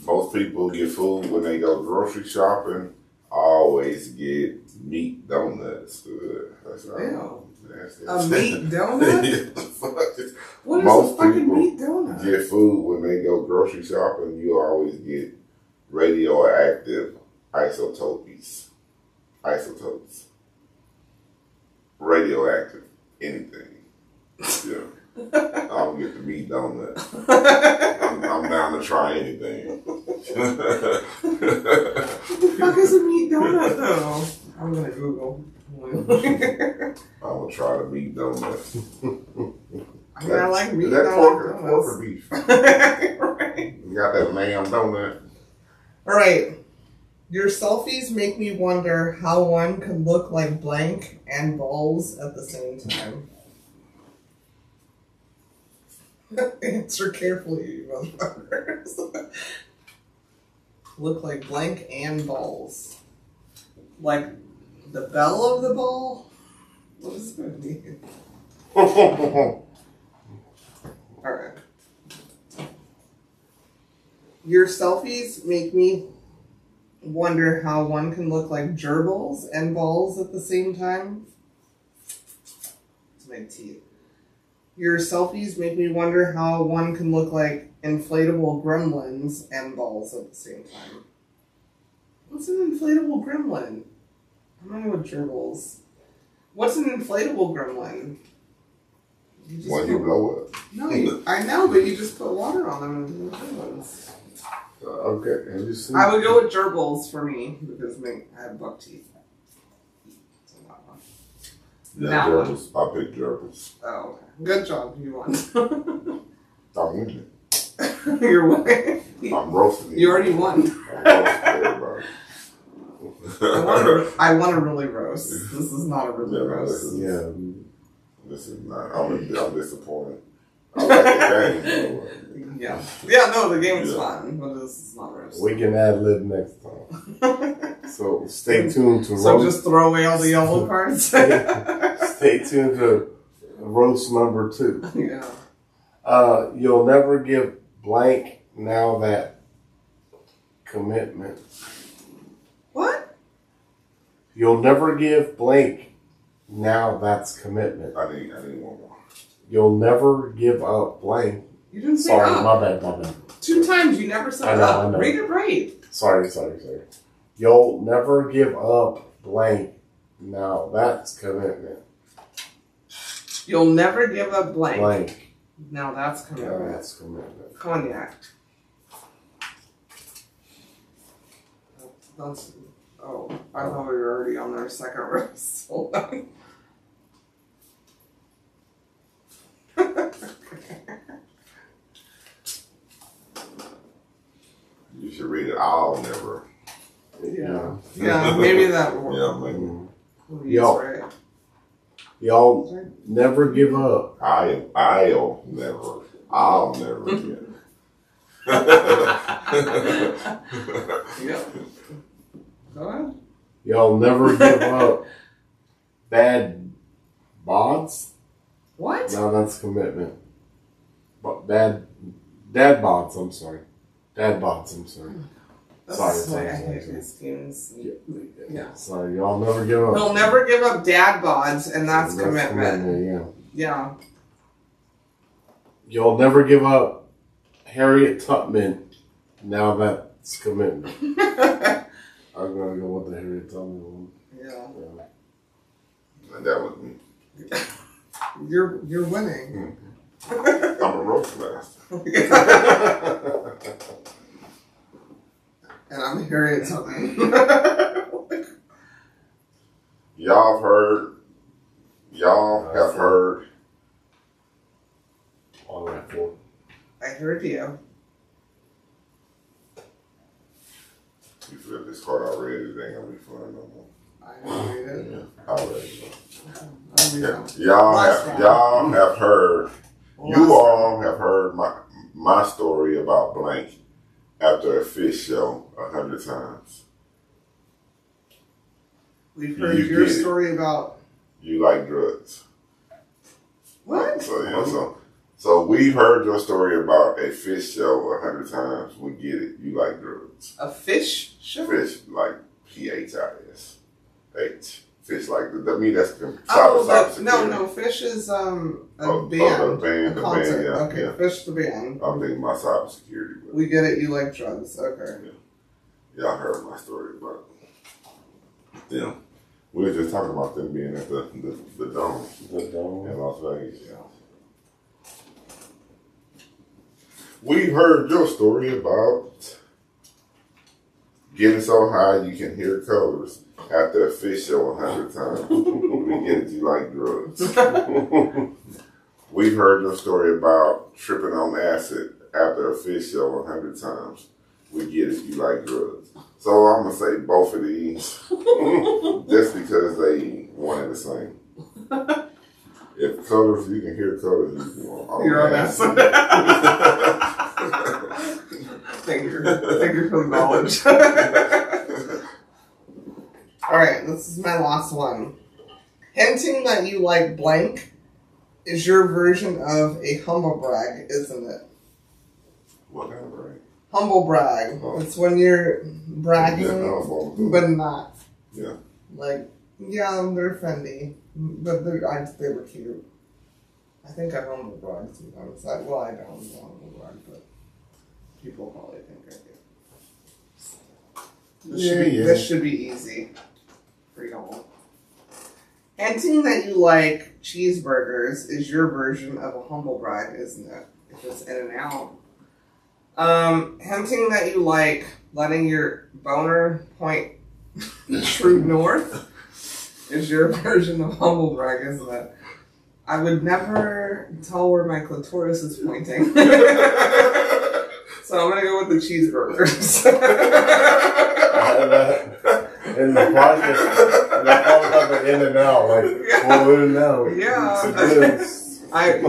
[SPEAKER 3] Most people get food when they go grocery shopping. I always get meat donuts. Ugh, That's right.
[SPEAKER 2] Ew.
[SPEAKER 3] Nasty.
[SPEAKER 2] A meat <laughs> donut? What is
[SPEAKER 3] Most
[SPEAKER 2] a fucking
[SPEAKER 3] people
[SPEAKER 2] meat donut?
[SPEAKER 3] get food when they go grocery shopping, you always get radioactive isotopes. Isotopes. Radioactive. Anything. Yeah. I don't get the meat donut. I'm, I'm down to try anything.
[SPEAKER 2] What the fuck is a meat donut though? I'm gonna Google. <laughs>
[SPEAKER 3] I'm try to try the meat donut.
[SPEAKER 2] I mean, I like meat
[SPEAKER 3] that
[SPEAKER 2] donut
[SPEAKER 3] pork or, pork beef? <laughs>
[SPEAKER 2] right.
[SPEAKER 3] You got that lamb donut?
[SPEAKER 2] All right. Your selfies make me wonder how one could look like blank and balls at the same time. <laughs> Answer carefully, you motherfuckers. look like blank and balls. Like the bell of the ball? What does that mean? <laughs> Alright. Your selfies make me wonder how one can look like gerbils and balls at the same time. It's my teeth. Your selfies make me wonder how one can look like inflatable gremlins and balls at the same time. What's an inflatable gremlin? I'm not with gerbils. What's an inflatable gremlin? You just
[SPEAKER 3] When you blow up.
[SPEAKER 2] no, you, I know, but you just put water on them and they're uh,
[SPEAKER 4] okay, have you seen?
[SPEAKER 2] I would go with gerbils for me because my, I have buck teeth. So that one.
[SPEAKER 3] Yeah,
[SPEAKER 2] one.
[SPEAKER 3] gerbils. I pick gerbils.
[SPEAKER 2] Oh, okay. Good job, you won. <laughs>
[SPEAKER 3] I'm winning. <laughs>
[SPEAKER 2] You're winning.
[SPEAKER 3] I'm roasting
[SPEAKER 2] You already won.
[SPEAKER 3] I'm roasting everybody.
[SPEAKER 2] I <laughs> want to. I want to really roast. This is not a really
[SPEAKER 3] Yeah,
[SPEAKER 2] roast.
[SPEAKER 3] this is-
[SPEAKER 4] Yeah.
[SPEAKER 3] This is not. I'm, I'm disappointed. <laughs> I like the game, though.
[SPEAKER 2] Yeah. Yeah. No, the game was
[SPEAKER 3] Yeah.
[SPEAKER 2] fun, but this is not roast.
[SPEAKER 4] We can ad lib next time. <laughs> So stay tuned to
[SPEAKER 2] so
[SPEAKER 4] roast.
[SPEAKER 2] just throw away all the yellow cards.
[SPEAKER 4] stay tuned to roast number two.
[SPEAKER 2] yeah.
[SPEAKER 4] Uh, you'll never give blank now that commitment.
[SPEAKER 2] What?
[SPEAKER 4] You'll never give blank now that's commitment.
[SPEAKER 3] I need. I need one more.
[SPEAKER 4] You'll never give up blank.
[SPEAKER 2] You didn't say
[SPEAKER 4] Sorry,
[SPEAKER 2] up.
[SPEAKER 4] my bad, my bad.
[SPEAKER 2] Two times you never said
[SPEAKER 4] I know,
[SPEAKER 2] up.
[SPEAKER 4] I know.
[SPEAKER 2] Read it right.
[SPEAKER 4] Sorry, sorry, sorry. You'll never give up blank. Now that's commitment.
[SPEAKER 2] You'll never give up blank.
[SPEAKER 4] Blank.
[SPEAKER 2] Now that's
[SPEAKER 4] Now
[SPEAKER 2] commitment.
[SPEAKER 4] that's commitment.
[SPEAKER 2] Cognac. That's. Oh, I thought we were already on our second roast. Hold on.
[SPEAKER 3] You should read it. I'll never.
[SPEAKER 2] Yeah. Yeah, maybe that will.
[SPEAKER 3] Yeah, maybe.
[SPEAKER 2] Will
[SPEAKER 4] Yo. Y'all never give up.
[SPEAKER 3] I. I'll never. I'll never <laughs> get. <laughs>
[SPEAKER 2] Yep. Go ahead.
[SPEAKER 4] Y'all never give <laughs> up bad bods.
[SPEAKER 2] What?
[SPEAKER 4] Now that's commitment. But bad dad bods. I'm sorry. Dad bods. I'm sorry.
[SPEAKER 2] That's
[SPEAKER 4] Sorry, sorry,
[SPEAKER 2] I
[SPEAKER 4] sorry,
[SPEAKER 2] hate
[SPEAKER 4] sorry.
[SPEAKER 2] these games. Yeah.
[SPEAKER 4] Sorry. Y'all never give up.
[SPEAKER 2] He'll never give up dad bods, and that's, commitment.
[SPEAKER 4] Yeah.
[SPEAKER 2] Yeah.
[SPEAKER 4] You'll never give up Harriet Tubman. Now that's commitment. <laughs>
[SPEAKER 2] yeah.
[SPEAKER 4] I'm gonna go with the Harriet Tubman one. Yeah. yeah.
[SPEAKER 3] And that was me. <laughs>
[SPEAKER 2] You're you're winning. Hmm.
[SPEAKER 3] I'm a roast master. <laughs>
[SPEAKER 2] and I'm Harriet Tubman. <laughs>
[SPEAKER 3] Y'all have heard. Y'all have heard.
[SPEAKER 4] All right, four.
[SPEAKER 2] I heard you.
[SPEAKER 3] You feel this card already? It ain't gonna be fun no more.
[SPEAKER 2] I it.
[SPEAKER 3] Yeah, already. Yeah.
[SPEAKER 2] it.
[SPEAKER 3] Y'all have y'all have heard. You all have heard my my story about blank after a Phish show a hundred times.
[SPEAKER 2] We've heard
[SPEAKER 3] You
[SPEAKER 2] your
[SPEAKER 3] get it.
[SPEAKER 2] story about
[SPEAKER 3] You like drugs.
[SPEAKER 2] what?
[SPEAKER 3] So yeah, so so we've heard your story about a Phish show a hundred times. We get it. You like drugs.
[SPEAKER 2] A Phish show?
[SPEAKER 3] Phish like P H I S H. Fish like the, me. That's the
[SPEAKER 2] Oh,
[SPEAKER 3] cyber,
[SPEAKER 2] the, no, no. Phish is um a
[SPEAKER 3] Oh, oh, the band,
[SPEAKER 2] a
[SPEAKER 3] the
[SPEAKER 2] concert.
[SPEAKER 3] band, yeah,
[SPEAKER 2] okay,
[SPEAKER 3] yeah.
[SPEAKER 2] Phish the band.
[SPEAKER 3] I'm thinking about cybersecurity. But
[SPEAKER 2] We get it. You like drugs. Okay.
[SPEAKER 3] y'all heard my story about. Yeah, we were just talking about them being at the the, the dome
[SPEAKER 4] The dome.
[SPEAKER 3] in Las Vegas. We heard your story about getting so high you can hear colors after a Phish show a hundred times. <laughs> we get it, you like drugs. We've heard your story about tripping on acid after a Phish show a hundred times. We get it, you like drugs. So I'm gonna say both of these <laughs> just because they one and the same. <laughs> If colors, you can hear colors, you can
[SPEAKER 2] You're on acid. <laughs> Thank you. Thank you for the knowledge. <laughs> All right, this is my last one. Hinting that you like blank is your version of a humble brag, isn't it?
[SPEAKER 3] What kind of brain?
[SPEAKER 2] Humble brag.
[SPEAKER 3] Oh.
[SPEAKER 2] It's when you're bragging,
[SPEAKER 3] Yeah,
[SPEAKER 2] but not.
[SPEAKER 3] Yeah.
[SPEAKER 2] Like, yeah, they're Fendi, but I, they were cute. I think I humble brag sometimes. I, well, I don't humble brag, but people probably think I do. This, should,
[SPEAKER 4] Yeah,
[SPEAKER 2] be,
[SPEAKER 4] yeah.
[SPEAKER 2] this should be easy for y'all. Hinting that you like cheeseburgers is your version of a humble brag, isn't it? If it's in and out. Um, hinting that you like letting your boner point <laughs> true north is your <laughs> version of humble brag, isn't it? I would never tell where my clitoris is pointing. <laughs> so I'm gonna go with the cheeseburgers. <laughs>
[SPEAKER 4] In the podcast, they call it the in and out, like, well, in and out.
[SPEAKER 2] Yeah.
[SPEAKER 4] It's a good-
[SPEAKER 2] I and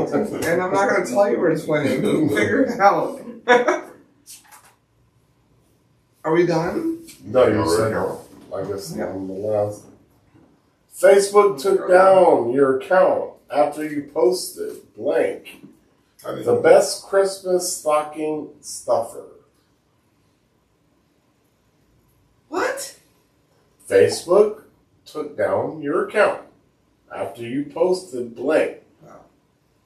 [SPEAKER 2] I'm not gonna tell you where it's pointing. Figure it out. Are we done?
[SPEAKER 4] No, you
[SPEAKER 3] Already
[SPEAKER 4] said,
[SPEAKER 3] gone.
[SPEAKER 4] I guess,
[SPEAKER 2] Yeah.
[SPEAKER 4] on the last. Facebook took down your account after you posted blank. The best Christmas stocking stuffer.
[SPEAKER 2] What?
[SPEAKER 4] Facebook took down your account after you posted blank.
[SPEAKER 2] Wow.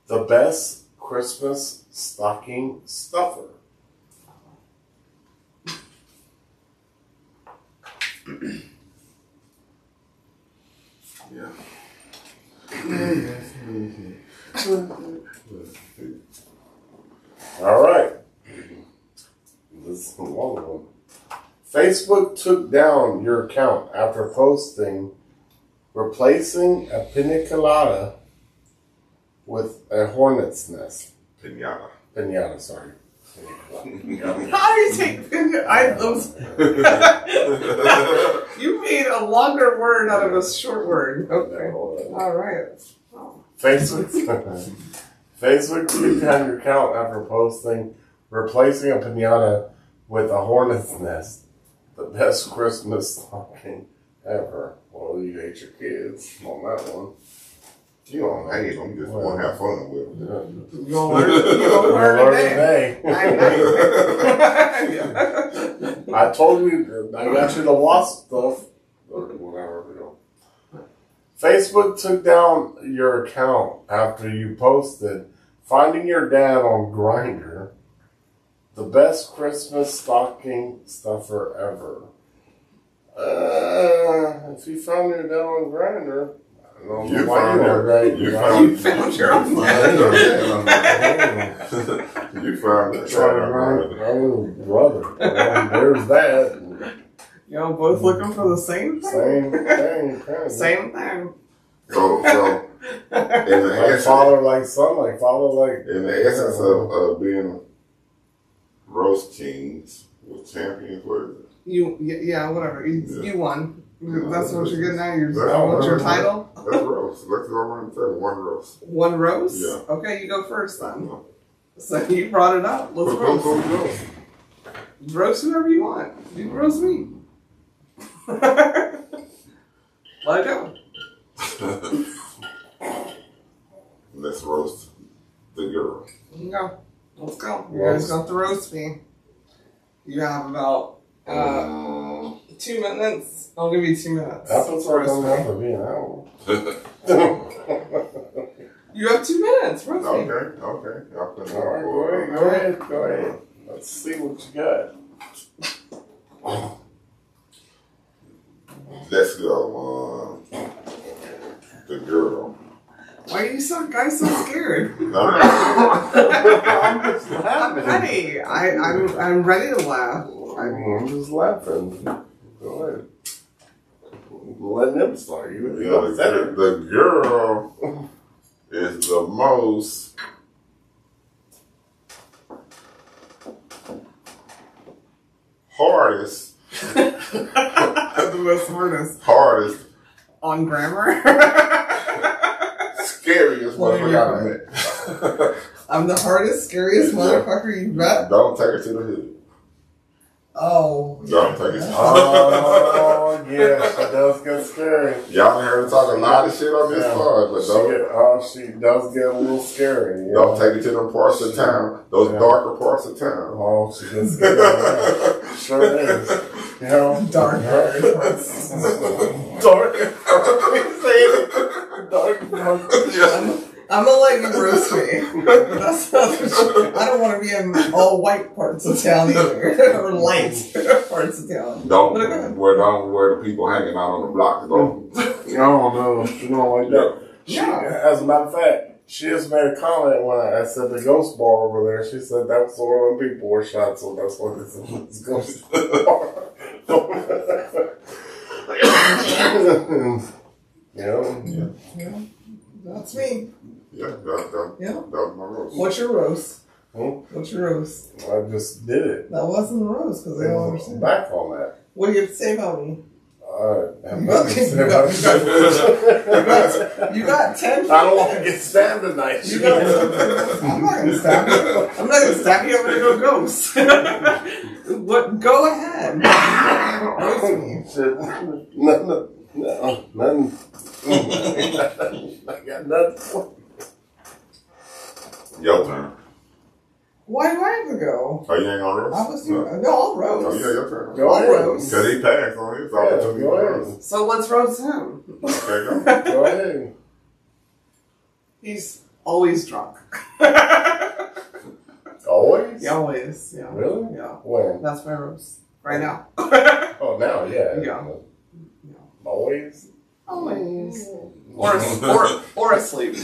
[SPEAKER 4] The best Christmas stocking stuffer. <clears throat>
[SPEAKER 3] Yeah.
[SPEAKER 4] All right. This is a long one. Facebook took down your account after posting replacing a pina colada with a hornet's nest.
[SPEAKER 3] Pinata.
[SPEAKER 4] Pinata, sorry. <laughs>
[SPEAKER 2] How do you take? I those. <laughs> you made a longer word out of a short word. Okay. All right.
[SPEAKER 4] Facebook, <laughs> Facebook took down your account after posting replacing a pinata with a hornet's nest. The best Christmas stocking ever. Well, you hate your kids on that one.
[SPEAKER 3] You don't hate them, you just want to have fun with them.
[SPEAKER 2] You gonna learn? You gonna learn
[SPEAKER 4] Learn
[SPEAKER 2] today?
[SPEAKER 4] today.
[SPEAKER 2] I
[SPEAKER 4] told you, I got you the wasp stuff. Whatever. you know. Facebook took down your account after you posted finding your dad on Grindr. The best Christmas stocking stuffer ever. Uh, if you found your dad on Grindr, <laughs> I
[SPEAKER 3] You found
[SPEAKER 4] you right.
[SPEAKER 3] You
[SPEAKER 4] Why
[SPEAKER 3] found
[SPEAKER 2] You found your own
[SPEAKER 3] You found it.
[SPEAKER 4] Try to grind. Oh, brother. Well, there's that.
[SPEAKER 2] Y'all both looking for the same thing.
[SPEAKER 4] Same thing. <laughs> apparently.
[SPEAKER 2] Same thing.
[SPEAKER 3] So, so <laughs> in the
[SPEAKER 4] Like
[SPEAKER 3] essence,
[SPEAKER 4] father, like son, like father, like.
[SPEAKER 3] in the essence of, of being roast kings with champions, what is it?
[SPEAKER 2] You, yeah, whatever. You,
[SPEAKER 3] Yeah.
[SPEAKER 2] you won. That's what you're getting at. You're,
[SPEAKER 3] That's
[SPEAKER 2] what's your title?
[SPEAKER 3] That's roast. Let's go around the table. One roast.
[SPEAKER 2] One roast?
[SPEAKER 3] Yeah.
[SPEAKER 2] Okay, you go first then. So <laughs> you brought it up. Let's
[SPEAKER 3] go,
[SPEAKER 2] roast.
[SPEAKER 3] go, go.
[SPEAKER 2] Roast whoever you want. You can roast me. <laughs> Let it go. <laughs>
[SPEAKER 3] Let's roast the girl.
[SPEAKER 2] You can go. Let's go. You guys got to roast me. You have about uh,
[SPEAKER 3] Um,
[SPEAKER 2] two minutes. I'll give you two minutes.
[SPEAKER 4] That's why I
[SPEAKER 2] Roast
[SPEAKER 4] don't
[SPEAKER 2] me.
[SPEAKER 4] have an hour. <laughs>
[SPEAKER 2] You have two minutes. Roast me.
[SPEAKER 3] okay, okay. Y'all put
[SPEAKER 4] All right, go ahead, go ahead, go ahead. Let's see what you got.
[SPEAKER 3] Let's go. Um, the girl.
[SPEAKER 2] Why are you so guys so scared? <laughs>
[SPEAKER 3] No,
[SPEAKER 4] I'm just laughing.
[SPEAKER 2] ready. I, I'm I'm ready to laugh.
[SPEAKER 4] I'm just laughing. Go ahead. Let them start. You
[SPEAKER 3] Yeah,
[SPEAKER 4] you
[SPEAKER 3] the,
[SPEAKER 4] said it.
[SPEAKER 3] the girl is the most hardest, <laughs>
[SPEAKER 2] the most hardest
[SPEAKER 3] hardest,
[SPEAKER 2] on grammar.
[SPEAKER 3] scariest
[SPEAKER 2] Well,
[SPEAKER 3] motherfucker I met.
[SPEAKER 2] I'm the hardest, scariest
[SPEAKER 3] Yeah.
[SPEAKER 2] motherfucker you've met.
[SPEAKER 3] Don't take her to the hood.
[SPEAKER 2] Oh.
[SPEAKER 3] Don't take her
[SPEAKER 4] Oh, yes, that does get scary.
[SPEAKER 3] Y'all heard her talk a lot of shit on this
[SPEAKER 4] Yeah.
[SPEAKER 3] pod, but
[SPEAKER 4] She,
[SPEAKER 3] don't,
[SPEAKER 4] get, oh, she does get a little scary. you
[SPEAKER 3] don't take it to them parts of town, those
[SPEAKER 4] Yeah.
[SPEAKER 3] darker parts of town.
[SPEAKER 4] Oh, she gets scary. yeah. Sure is. You know?
[SPEAKER 2] Dark
[SPEAKER 4] Yeah.
[SPEAKER 2] parts. <laughs>
[SPEAKER 4] Dark. <laughs> <laughs> Dark.
[SPEAKER 3] Yeah.
[SPEAKER 2] I'm gonna let you roast me. That's not the truth. I don't want to be in all white parts of town either, <laughs> or light parts of town.
[SPEAKER 3] Don't
[SPEAKER 2] But go ahead.
[SPEAKER 3] where don't where the people hanging out on the block. Don't.
[SPEAKER 4] No, no, she don't like that. She,
[SPEAKER 2] Yeah.
[SPEAKER 4] As a matter of fact, she just made a comment when I, I said the ghost bar over there. She said that was one of the people were shot, so that's what it's, it's ghost <laughs> bar. <laughs> you know?
[SPEAKER 2] Yeah, that's me.
[SPEAKER 3] Yeah, that, that,
[SPEAKER 2] Yeah.
[SPEAKER 3] that was my roast.
[SPEAKER 2] What's your roast?
[SPEAKER 4] Hmm?
[SPEAKER 2] What's your roast?
[SPEAKER 4] I just did it.
[SPEAKER 2] That wasn't a roast because I don't understand.
[SPEAKER 4] back on that.
[SPEAKER 2] What do you have to say about me? <laughs> You
[SPEAKER 4] nothing to say about.
[SPEAKER 2] You got ten.
[SPEAKER 4] I don't want to get stabbed tonight.
[SPEAKER 2] You got. <laughs> I'm not gonna stab you. I'm not gonna stab you. I'm gonna go ghost. <laughs> what? Go ahead. Roast me.
[SPEAKER 4] Shit. No, no, no, nothing. I got nothing.
[SPEAKER 3] Your turn.
[SPEAKER 2] Why do I have to go?
[SPEAKER 3] Oh, you ain't gonna roast?
[SPEAKER 2] I was.
[SPEAKER 3] No.
[SPEAKER 2] No, I'll
[SPEAKER 3] Oh, yeah, your turn.
[SPEAKER 4] Go
[SPEAKER 2] I'll
[SPEAKER 4] ahead.
[SPEAKER 2] roast.
[SPEAKER 3] Because he passed on his
[SPEAKER 4] Yeah,
[SPEAKER 3] opportunity
[SPEAKER 4] go
[SPEAKER 3] to roast.
[SPEAKER 2] So let's roast him.
[SPEAKER 3] Okay, go. <laughs>
[SPEAKER 4] Go ahead.
[SPEAKER 2] He's always drunk. <laughs>
[SPEAKER 4] Always?
[SPEAKER 2] Yeah, always. Yeah.
[SPEAKER 4] Really?
[SPEAKER 2] Yeah.
[SPEAKER 4] When?
[SPEAKER 2] That's my roast. Right now. <laughs>
[SPEAKER 4] Oh, now, yeah.
[SPEAKER 2] Yeah.
[SPEAKER 4] Always?
[SPEAKER 2] Always. Or, or, or asleep.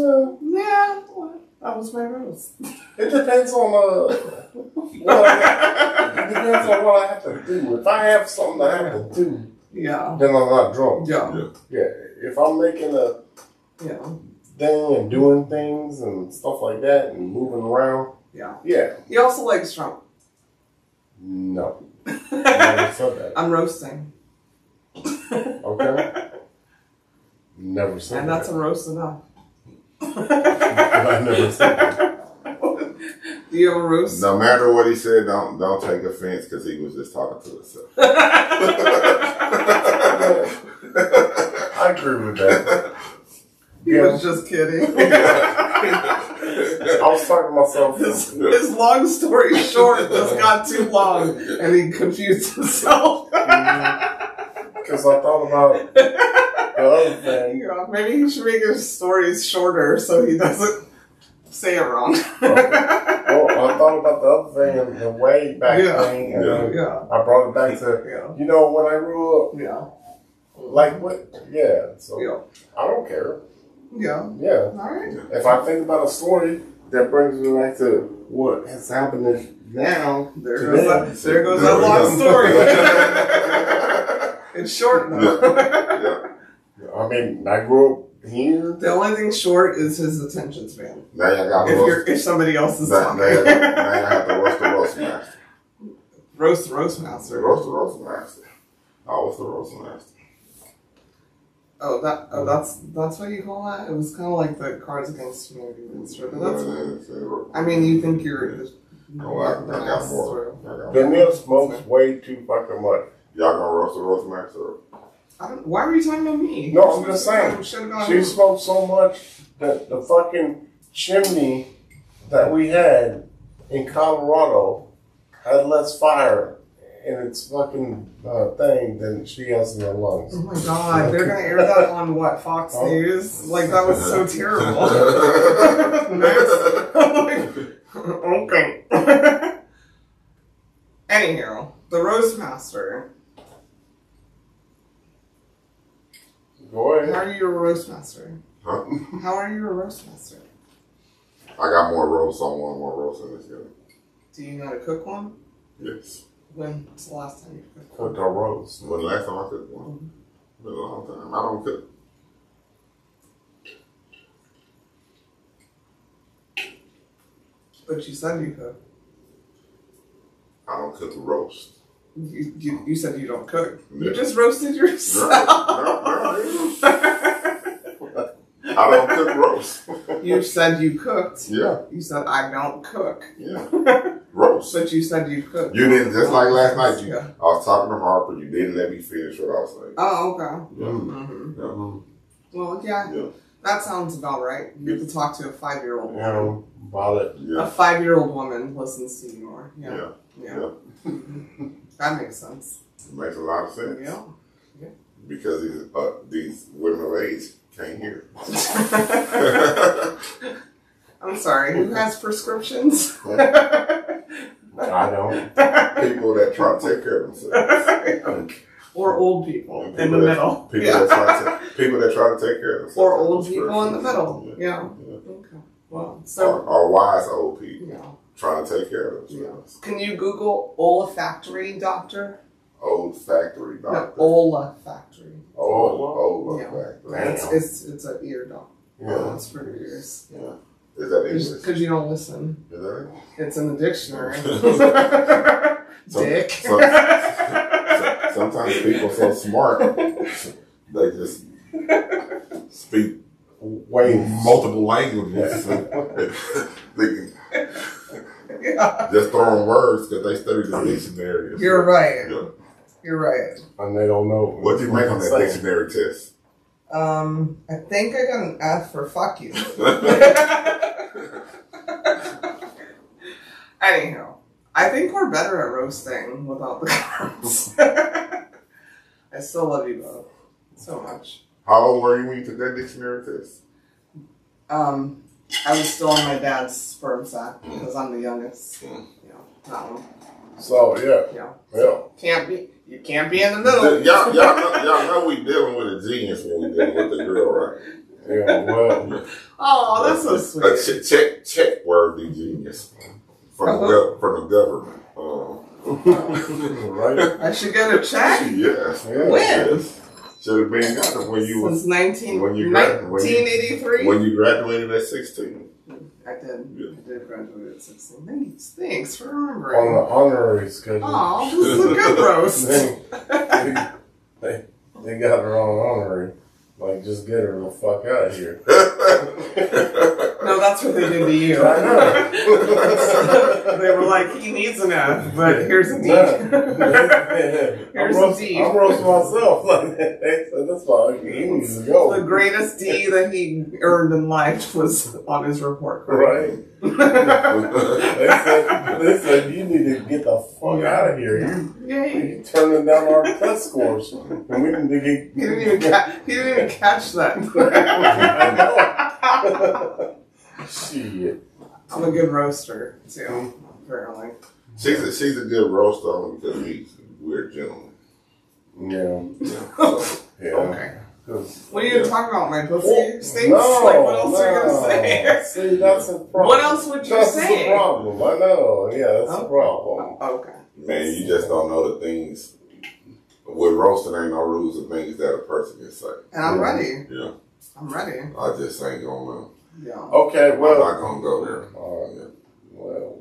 [SPEAKER 4] Well,
[SPEAKER 2] yeah. That was my roast.
[SPEAKER 4] it depends on uh, what I, it depends on what I have to do. If I have something I have to do,
[SPEAKER 2] Yeah.
[SPEAKER 4] then I'm not drunk.
[SPEAKER 2] Yeah.
[SPEAKER 3] Yeah.
[SPEAKER 4] Yeah. If I'm making a
[SPEAKER 2] Yeah.
[SPEAKER 4] thing and doing things and stuff like that and moving around,
[SPEAKER 2] Yeah.
[SPEAKER 4] yeah.
[SPEAKER 2] He also likes Trump.
[SPEAKER 4] No. <laughs> Never said that.
[SPEAKER 2] I'm roasting.
[SPEAKER 4] Okay. <laughs> Never said
[SPEAKER 2] And
[SPEAKER 4] that.
[SPEAKER 2] that's a roast enough.
[SPEAKER 4] I never said that.
[SPEAKER 2] Do you have a roast?
[SPEAKER 3] No matter what he said, don't don't take offense because he was just talking to himself. <laughs>
[SPEAKER 4] I agree with that.
[SPEAKER 2] He
[SPEAKER 4] Yeah.
[SPEAKER 2] was just kidding. <laughs>
[SPEAKER 4] I was talking to myself.
[SPEAKER 2] his, his long story short just got too long and he confused himself. Mm-hmm.
[SPEAKER 4] Because I thought about the other thing.
[SPEAKER 2] Yeah, maybe he should make his stories shorter so he doesn't say it wrong.
[SPEAKER 4] Well, I thought about the other thing, the way back
[SPEAKER 2] Yeah.
[SPEAKER 4] thing, and
[SPEAKER 3] Yeah.
[SPEAKER 2] yeah.
[SPEAKER 4] I brought it back to,
[SPEAKER 2] Yeah.
[SPEAKER 4] you know, when I grew up,
[SPEAKER 2] Yeah.
[SPEAKER 4] like what? Yeah. So
[SPEAKER 2] Yeah.
[SPEAKER 4] I don't care.
[SPEAKER 2] Yeah.
[SPEAKER 4] Yeah.
[SPEAKER 2] Alright.
[SPEAKER 4] If I think about a story that brings me back to what has happened now,
[SPEAKER 2] There goes that, there goes
[SPEAKER 3] There we
[SPEAKER 2] long story. <laughs> it's short though. <laughs>
[SPEAKER 3] yeah.
[SPEAKER 4] I mean, I grew up here.
[SPEAKER 2] the only thing short is his attention span.
[SPEAKER 3] Now you got to
[SPEAKER 2] If
[SPEAKER 3] roast.
[SPEAKER 2] if somebody else is
[SPEAKER 3] Now,
[SPEAKER 2] talking.
[SPEAKER 3] now, you got- now you have to roast the roast master.
[SPEAKER 2] roast the roast master.
[SPEAKER 3] Roast the roast master. Oh, what's the roast master?
[SPEAKER 2] Oh, that oh that's that's what you call that. It was kind of like the Cards Against Humanity monster, but that's. I mean, you think you're.
[SPEAKER 3] Oh, I, I got more. I got more.
[SPEAKER 4] Danielle smokes way too fucking much.
[SPEAKER 3] Y'all gonna roast the roast master?
[SPEAKER 2] I don't, why were you talking about me?
[SPEAKER 4] No, I'm just saying.
[SPEAKER 2] Should have.
[SPEAKER 4] She smoked so much that the fucking chimney that we had in Colorado had less fire in its fucking uh, thing than she has in her lungs.
[SPEAKER 2] Oh my god, they're gonna air that on what Fox
[SPEAKER 4] Oh.
[SPEAKER 2] News? Like that was so terrible. <laughs> <laughs> okay. <laughs> Anyhow, the roast
[SPEAKER 4] Go
[SPEAKER 2] How are you a roast master?
[SPEAKER 3] Huh?
[SPEAKER 2] How are you a roast master?
[SPEAKER 3] I got more roast on one more roast in this game.
[SPEAKER 2] Do you know how to cook one?
[SPEAKER 3] Yes.
[SPEAKER 2] When's the last time you cooked?
[SPEAKER 4] Cooked our roast.
[SPEAKER 3] When the last time I cooked one? Mm-hmm. Been a long time. I don't cook.
[SPEAKER 2] But you said you cook.
[SPEAKER 3] I don't cook roast.
[SPEAKER 2] You, you, you said you don't cook. You just roasted yourself.
[SPEAKER 3] no, no, I don't cook roast.
[SPEAKER 2] you said you cooked.
[SPEAKER 3] Yeah,
[SPEAKER 2] You said I don't cook.
[SPEAKER 3] yeah. <laughs> Roast.
[SPEAKER 2] But you said you cooked.
[SPEAKER 3] You didn't, just like last night, you,
[SPEAKER 2] Yeah.
[SPEAKER 3] I was talking to Harper, you didn't let me finish what I was saying.
[SPEAKER 2] Oh, okay.
[SPEAKER 3] Yeah.
[SPEAKER 2] hmm
[SPEAKER 3] Yeah.
[SPEAKER 2] Well, yeah,
[SPEAKER 3] Yeah.
[SPEAKER 2] that sounds about right. You have to talk to a five-year-old.
[SPEAKER 4] You know, about it.
[SPEAKER 2] A five-year-old woman listens to you more. Yeah.
[SPEAKER 3] Yeah.
[SPEAKER 2] Yeah. Mhm. <laughs> <laughs> That makes sense.
[SPEAKER 3] It makes a lot of sense.
[SPEAKER 2] Yeah.
[SPEAKER 3] Because these, uh, these women of age can't hear. <laughs>
[SPEAKER 2] I'm sorry. Who has prescriptions? <laughs>
[SPEAKER 4] I don't.
[SPEAKER 3] People that try to take care of themselves. <laughs>
[SPEAKER 2] or old people
[SPEAKER 3] And
[SPEAKER 2] in the
[SPEAKER 3] that-
[SPEAKER 2] middle.
[SPEAKER 3] People,
[SPEAKER 2] Yeah.
[SPEAKER 3] that try to, people that try to take care of themselves.
[SPEAKER 2] Or old people in the middle.
[SPEAKER 3] Yeah.
[SPEAKER 2] Yeah.
[SPEAKER 3] Yeah.
[SPEAKER 2] Okay. Well,
[SPEAKER 3] Or,
[SPEAKER 2] so
[SPEAKER 3] or wise old people
[SPEAKER 2] yeah.
[SPEAKER 3] Trying to take care of
[SPEAKER 2] Yeah. Can you Google olfactory doctor?
[SPEAKER 3] Old factory
[SPEAKER 2] No,
[SPEAKER 3] doctor.
[SPEAKER 2] olfactory.
[SPEAKER 3] Oh, oh,
[SPEAKER 2] Yeah.
[SPEAKER 3] okay.
[SPEAKER 2] It's, it's it's an ear dog.
[SPEAKER 4] Yeah.
[SPEAKER 2] Oh, it's for ears. Yeah.
[SPEAKER 3] Is that English?
[SPEAKER 2] Because you don't listen.
[SPEAKER 3] Is that it?
[SPEAKER 2] It's in the dictionary. <laughs>
[SPEAKER 3] Some-
[SPEAKER 2] Dick.
[SPEAKER 3] some- Sometimes people so smart, they just speak
[SPEAKER 4] Wait.
[SPEAKER 3] multiple languages. <laughs> they can
[SPEAKER 2] yeah. <laughs>
[SPEAKER 3] just throw in words because they study the dictionary. and
[SPEAKER 2] You're
[SPEAKER 3] shit.
[SPEAKER 2] right.
[SPEAKER 3] Yeah.
[SPEAKER 2] You're right.
[SPEAKER 4] And they don't know.
[SPEAKER 3] What do you make on that
[SPEAKER 4] Saying.
[SPEAKER 3] dictionary test?
[SPEAKER 2] Um, I think I got an F for fuck you. <laughs> Anyhow, I think we're better at roasting without the cards. <laughs> I still love you both so much.
[SPEAKER 3] How old were you when you took that dictionary test?
[SPEAKER 2] Um, I was still on my dad's sperm sac because I'm the youngest.
[SPEAKER 3] Mm.
[SPEAKER 2] You know, that one.
[SPEAKER 4] So yeah,
[SPEAKER 2] You know,
[SPEAKER 4] yeah.
[SPEAKER 2] can't be. You can't be in the middle.
[SPEAKER 3] Y'all, y'all, know, y'all know we dealing with a genius when we dealing with the girl, right? <laughs>
[SPEAKER 4] Yeah, well,
[SPEAKER 2] Oh, that's so
[SPEAKER 3] A
[SPEAKER 2] sweet.
[SPEAKER 3] check, check, check worthy genius from the,
[SPEAKER 2] Uh-huh.
[SPEAKER 3] gov- from the government. Uh, <laughs>
[SPEAKER 4] right?
[SPEAKER 2] I should get a check
[SPEAKER 3] yes.
[SPEAKER 4] Yeah.
[SPEAKER 2] When?
[SPEAKER 3] Should have been got it when you was
[SPEAKER 2] since 19,
[SPEAKER 3] when you grad-
[SPEAKER 2] 1983.
[SPEAKER 3] when you graduated at sixteen.
[SPEAKER 2] I did.
[SPEAKER 3] Yeah.
[SPEAKER 2] I did graduate at 16. Thanks, thanks for remembering.
[SPEAKER 4] On the honorary schedule.
[SPEAKER 2] Oh, this is a good roast. <laughs>
[SPEAKER 4] they, they, they got her on honorary. Like, just get her the fuck out of here. <laughs>
[SPEAKER 2] no, that's what they did to you.
[SPEAKER 4] I know. <laughs>
[SPEAKER 2] they were like, he needs an F, but here's a D. <laughs>
[SPEAKER 4] I'm,
[SPEAKER 2] Here's a
[SPEAKER 4] roast,
[SPEAKER 2] D.
[SPEAKER 4] I'm roasting myself. Like, they said, that's fine. He needs to go.
[SPEAKER 2] the greatest D that he earned in life was on his report card.
[SPEAKER 4] Right? They said, they said, you need to get the fuck out of here. You,
[SPEAKER 2] Yay.
[SPEAKER 4] you turning down our test scores. And we need to get.
[SPEAKER 2] He didn't even, ca- he didn't even catch that. <laughs>
[SPEAKER 4] Shit.
[SPEAKER 2] I'm a good roaster, too, apparently.
[SPEAKER 3] she's a, she's a good roaster only because we we're gentlemen.
[SPEAKER 4] Yeah.
[SPEAKER 3] Yeah. So,
[SPEAKER 4] Yeah.
[SPEAKER 2] Okay.
[SPEAKER 4] 'Cause-
[SPEAKER 2] What are you
[SPEAKER 3] Yeah.
[SPEAKER 2] talking about? My pussy
[SPEAKER 4] Well,
[SPEAKER 2] stinks?
[SPEAKER 4] No,
[SPEAKER 2] like, what else
[SPEAKER 4] no.
[SPEAKER 2] are you going to say?
[SPEAKER 4] See, that's a problem.
[SPEAKER 2] What else would you
[SPEAKER 4] that's
[SPEAKER 2] say?
[SPEAKER 4] the problem. I know. Yeah, that's
[SPEAKER 2] Oh.
[SPEAKER 4] the problem.
[SPEAKER 2] Okay.
[SPEAKER 3] man, you just don't know the things. With roasting, ain't no rules of things that a person can say.
[SPEAKER 2] And I'm ready.
[SPEAKER 3] Yeah,
[SPEAKER 2] I'm ready.
[SPEAKER 3] I just ain't gonna.
[SPEAKER 2] Yeah.
[SPEAKER 4] Okay, Well, I'm
[SPEAKER 3] not gonna go there.
[SPEAKER 4] All
[SPEAKER 3] Yeah.
[SPEAKER 4] Well.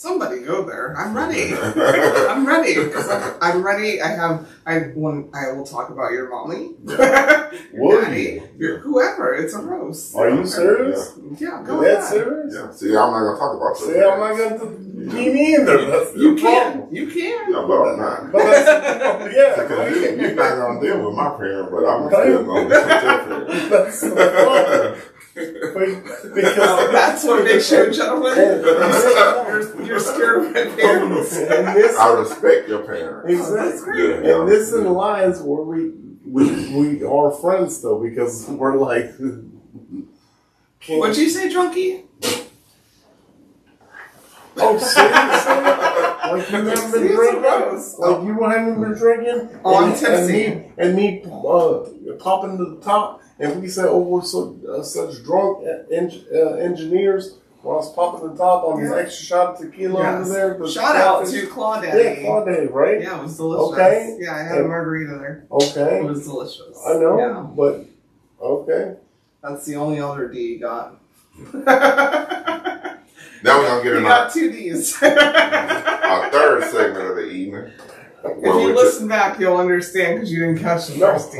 [SPEAKER 2] Somebody go there. I'm ready. <laughs> I'm ready because I'm, I'm ready. I have. I when I will talk about your mommy. <laughs> Daddy,
[SPEAKER 4] you?
[SPEAKER 2] your- whoever. It's a roast.
[SPEAKER 4] Are you serious?
[SPEAKER 2] Yeah. Go
[SPEAKER 4] That
[SPEAKER 2] ahead.
[SPEAKER 4] serious?
[SPEAKER 3] Yeah. See, I'm not gonna talk about
[SPEAKER 4] See. I'm not gonna. Me neither. That's the
[SPEAKER 2] You can. You can.
[SPEAKER 3] I'm about not.
[SPEAKER 4] But <laughs> yeah.
[SPEAKER 3] Because you, you're not gonna deal with my parent, but I'm still gonna deal with your parent.
[SPEAKER 4] That's the
[SPEAKER 2] Oh,
[SPEAKER 4] Because <laughs>
[SPEAKER 2] that's what makes you a gentleman. <laughs> You're, you're scared of my <laughs> parents.
[SPEAKER 4] and this
[SPEAKER 3] I respect your parents.
[SPEAKER 4] exactly,
[SPEAKER 3] Yeah, yeah.
[SPEAKER 4] and this in the lines where we we we are friends though because we're like. Can't,
[SPEAKER 2] What'd you say, drunkie?
[SPEAKER 4] Oh, seriously? like you haven't been
[SPEAKER 2] It's
[SPEAKER 4] drinking?
[SPEAKER 2] roast.
[SPEAKER 4] Like you haven't been drinking?
[SPEAKER 2] Oh, I'm
[SPEAKER 4] and,
[SPEAKER 2] tipsy.
[SPEAKER 4] And me, and me uh, popping to the top, and we said, "Oh, we're so uh, such drunk en- uh, engineers." When I was popping the top on
[SPEAKER 2] Yeah.
[SPEAKER 4] the extra shot of tequila
[SPEAKER 2] Yes.
[SPEAKER 4] over there. the
[SPEAKER 2] Shout out
[SPEAKER 4] catfish.
[SPEAKER 2] to Claw
[SPEAKER 4] yeah,
[SPEAKER 2] Daddy.
[SPEAKER 4] Claude, right?
[SPEAKER 2] Yeah, it was delicious.
[SPEAKER 4] Okay.
[SPEAKER 2] Yeah, I had a margarita there.
[SPEAKER 4] Okay,
[SPEAKER 2] It was delicious.
[SPEAKER 4] I know,
[SPEAKER 2] Yeah,
[SPEAKER 4] but okay.
[SPEAKER 2] that's the only other D you got.
[SPEAKER 3] Now we're gonna get <laughs>
[SPEAKER 2] you
[SPEAKER 3] in
[SPEAKER 2] got two D's. <laughs>
[SPEAKER 3] our third segment of the evening.
[SPEAKER 2] If you listen back, you'll understand because you didn't catch the first D.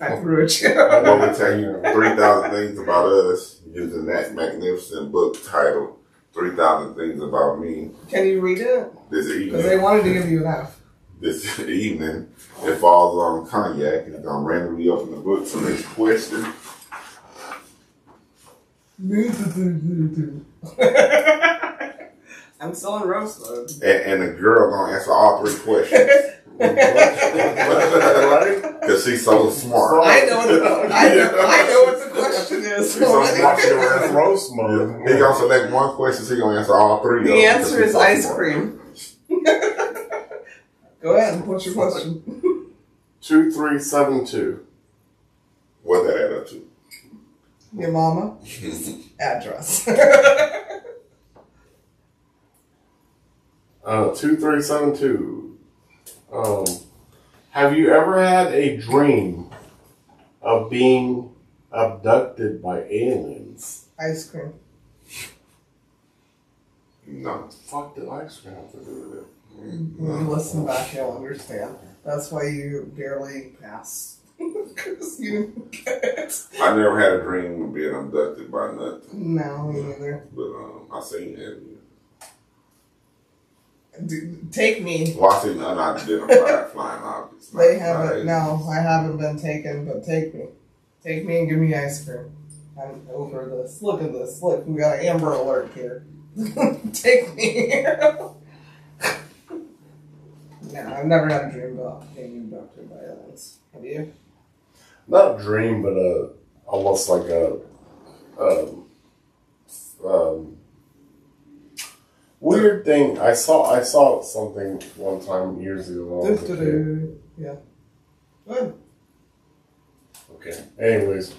[SPEAKER 2] I <laughs> threw at you.
[SPEAKER 3] I'm going to tell you 3,000 things about us using that magnificent book titled 3,000 Things About Me
[SPEAKER 2] Can you read it?
[SPEAKER 3] this evening.
[SPEAKER 2] Because they wanted to give you an F.
[SPEAKER 3] This <laughs> evening, it falls on cognac. He's gonna randomly open the book to next question. <laughs>
[SPEAKER 2] I'm still in roast mode.
[SPEAKER 3] And, and the girl gonna answer all three questions. <laughs> Because she's so smart.
[SPEAKER 2] I know, the, I, know, I know what the question is.
[SPEAKER 3] She's so smart, she
[SPEAKER 4] That's roast mode.
[SPEAKER 3] He gonna select one question, she gonna answer all three.
[SPEAKER 2] The answer is
[SPEAKER 3] so
[SPEAKER 2] ice
[SPEAKER 3] smart.
[SPEAKER 2] cream. <laughs> Go ahead. What's your question?
[SPEAKER 4] Two three seven two.
[SPEAKER 3] What that add up to?
[SPEAKER 2] Your mama <laughs> address.
[SPEAKER 4] Uh, two three seven two. Um, Have you ever had a dream of being abducted by aliens?
[SPEAKER 2] Ice cream.
[SPEAKER 3] No.
[SPEAKER 4] Fuck did ice cream have to do with it?
[SPEAKER 2] When you listen back, you'll understand. That's why you barely passed. Because <laughs> you didn't get it.
[SPEAKER 3] I never had a dream of being abducted by nothing,
[SPEAKER 2] No, me neither.
[SPEAKER 3] but um, I seen it.
[SPEAKER 2] Take me.
[SPEAKER 3] Seen unidentified flying objects.
[SPEAKER 2] They
[SPEAKER 3] not-
[SPEAKER 2] haven't.
[SPEAKER 3] not
[SPEAKER 2] No, I haven't been taken, but take me. Take me and give me ice cream. I'm over this. Look at this. Look, we got an Amber Alert here. <laughs> take me. <laughs> no, I've never had a dream about being abducted by aliens. Have you?
[SPEAKER 4] Not a dream, but a almost like a um, um, weird thing. I saw I saw something one time years ago.
[SPEAKER 2] Yeah. Good.
[SPEAKER 4] Okay. Anyways,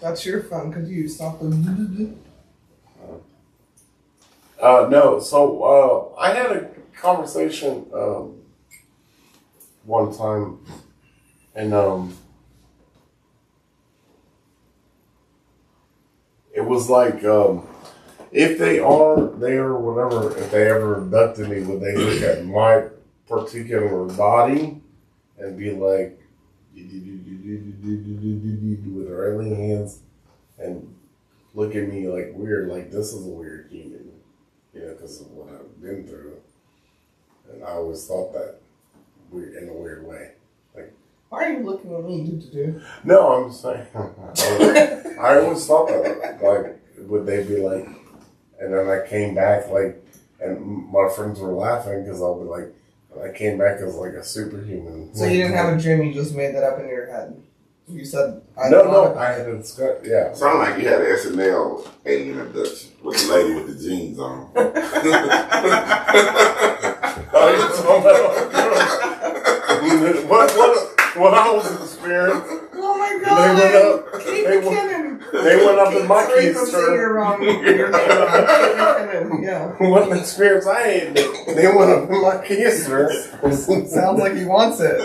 [SPEAKER 2] That's your fun. Could you stop the? do-do-do?
[SPEAKER 4] uh, no. So uh, I had a conversation um, one time, and um, it was like um, if they are there, whatever. If they ever abducted me, would they look at my particular body and be like with their alien hands and look at me like weird, like this is a weird human, you know, because of what I've been through. And I always thought that weird in a weird way.
[SPEAKER 2] Like, why are you looking at me? Do-do-do?
[SPEAKER 4] No, I'm just saying <laughs> I always thought that. Like, would they be like? And then I came back like, and my friends were laughing because I'll be like, I came back as like a superhuman.
[SPEAKER 2] So you didn't have a dream, you just made that up in your head. You said I
[SPEAKER 4] No,
[SPEAKER 2] thought
[SPEAKER 4] no,
[SPEAKER 2] about
[SPEAKER 4] I
[SPEAKER 2] it.
[SPEAKER 4] had a discuss. Yeah.
[SPEAKER 3] Sound like you had an SNL alien abduction with the lady with the jeans on.
[SPEAKER 4] Oh, you're talking about- what, what, what I was experiencing,
[SPEAKER 2] Oh my
[SPEAKER 4] they
[SPEAKER 2] god!
[SPEAKER 4] went up,
[SPEAKER 2] Kate
[SPEAKER 4] they went,
[SPEAKER 2] McKinnon.
[SPEAKER 4] They went up in my
[SPEAKER 2] Sorry
[SPEAKER 4] key
[SPEAKER 2] if I'm saying
[SPEAKER 4] store.
[SPEAKER 2] your wrong. <laughs> Your name wrong. Kate McKinnon. Yeah. <laughs>
[SPEAKER 4] What an experience I had. They, went up in my kisser. <laughs>
[SPEAKER 2] Sounds like he wants it.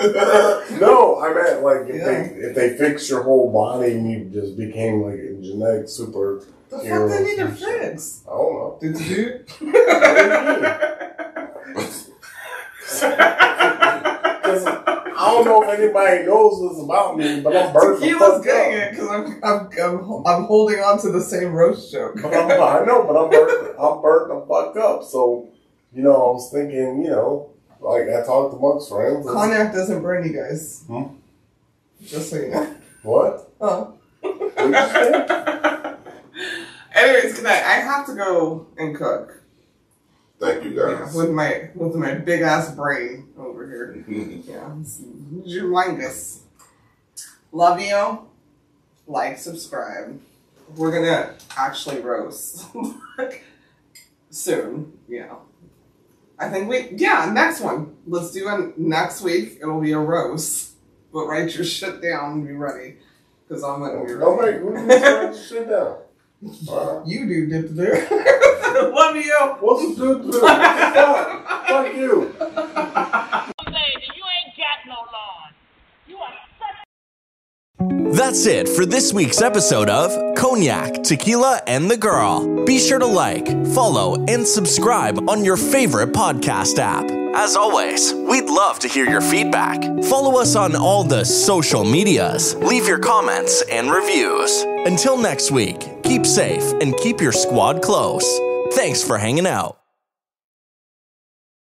[SPEAKER 4] No, I meant like if
[SPEAKER 2] Yeah.
[SPEAKER 4] they if they fixed your whole body and you just became like a genetic super.
[SPEAKER 2] The fuck they need to fix?
[SPEAKER 4] I don't know.
[SPEAKER 2] Did you?
[SPEAKER 4] Don't know if anybody knows this about me, but I'm burning. the
[SPEAKER 2] Tequila's
[SPEAKER 4] fuck
[SPEAKER 2] getting
[SPEAKER 4] up.
[SPEAKER 2] it because I'm, I'm, I'm, I'm holding on to the same roast joke.
[SPEAKER 4] But I'm, I know, but I'm burnt. I'm burnt the fuck up. So, you know, I was thinking, you know, like I talked amongst friends. and-
[SPEAKER 2] Cognac doesn't burn you guys.
[SPEAKER 4] Hmm?
[SPEAKER 2] Just so you know.
[SPEAKER 4] What?
[SPEAKER 2] Huh.
[SPEAKER 4] What you? <laughs>
[SPEAKER 2] Anyways, good night. I have to go and cook.
[SPEAKER 3] Thank you
[SPEAKER 2] Yeah,
[SPEAKER 3] guys.
[SPEAKER 2] with my with my big ass brain over here. <laughs> Yeah, it's humongous. Love you. Like, subscribe. We're gonna actually roast <laughs> soon. Yeah. I think we yeah next one. Let's do it next week. It'll be a roast. But write your shit down and be ready, because I'm gonna be oh, ready.
[SPEAKER 4] Nobody, to write this shit down? <laughs> Alright.
[SPEAKER 2] You do, dip do. Love <laughs> you.
[SPEAKER 4] What's the do? do? Fuck. Fuck you.
[SPEAKER 5] lady, you ain't got no lawn. You are such
[SPEAKER 1] That's it for this week's episode of Cognac, Tequila, and the Girl. Be sure to like, follow, and subscribe on your favorite podcast app. As always, we'd love to hear your feedback. Follow us on all the social medias, leave your comments and reviews. Until next week, keep safe and keep your squad close. Thanks for hanging out.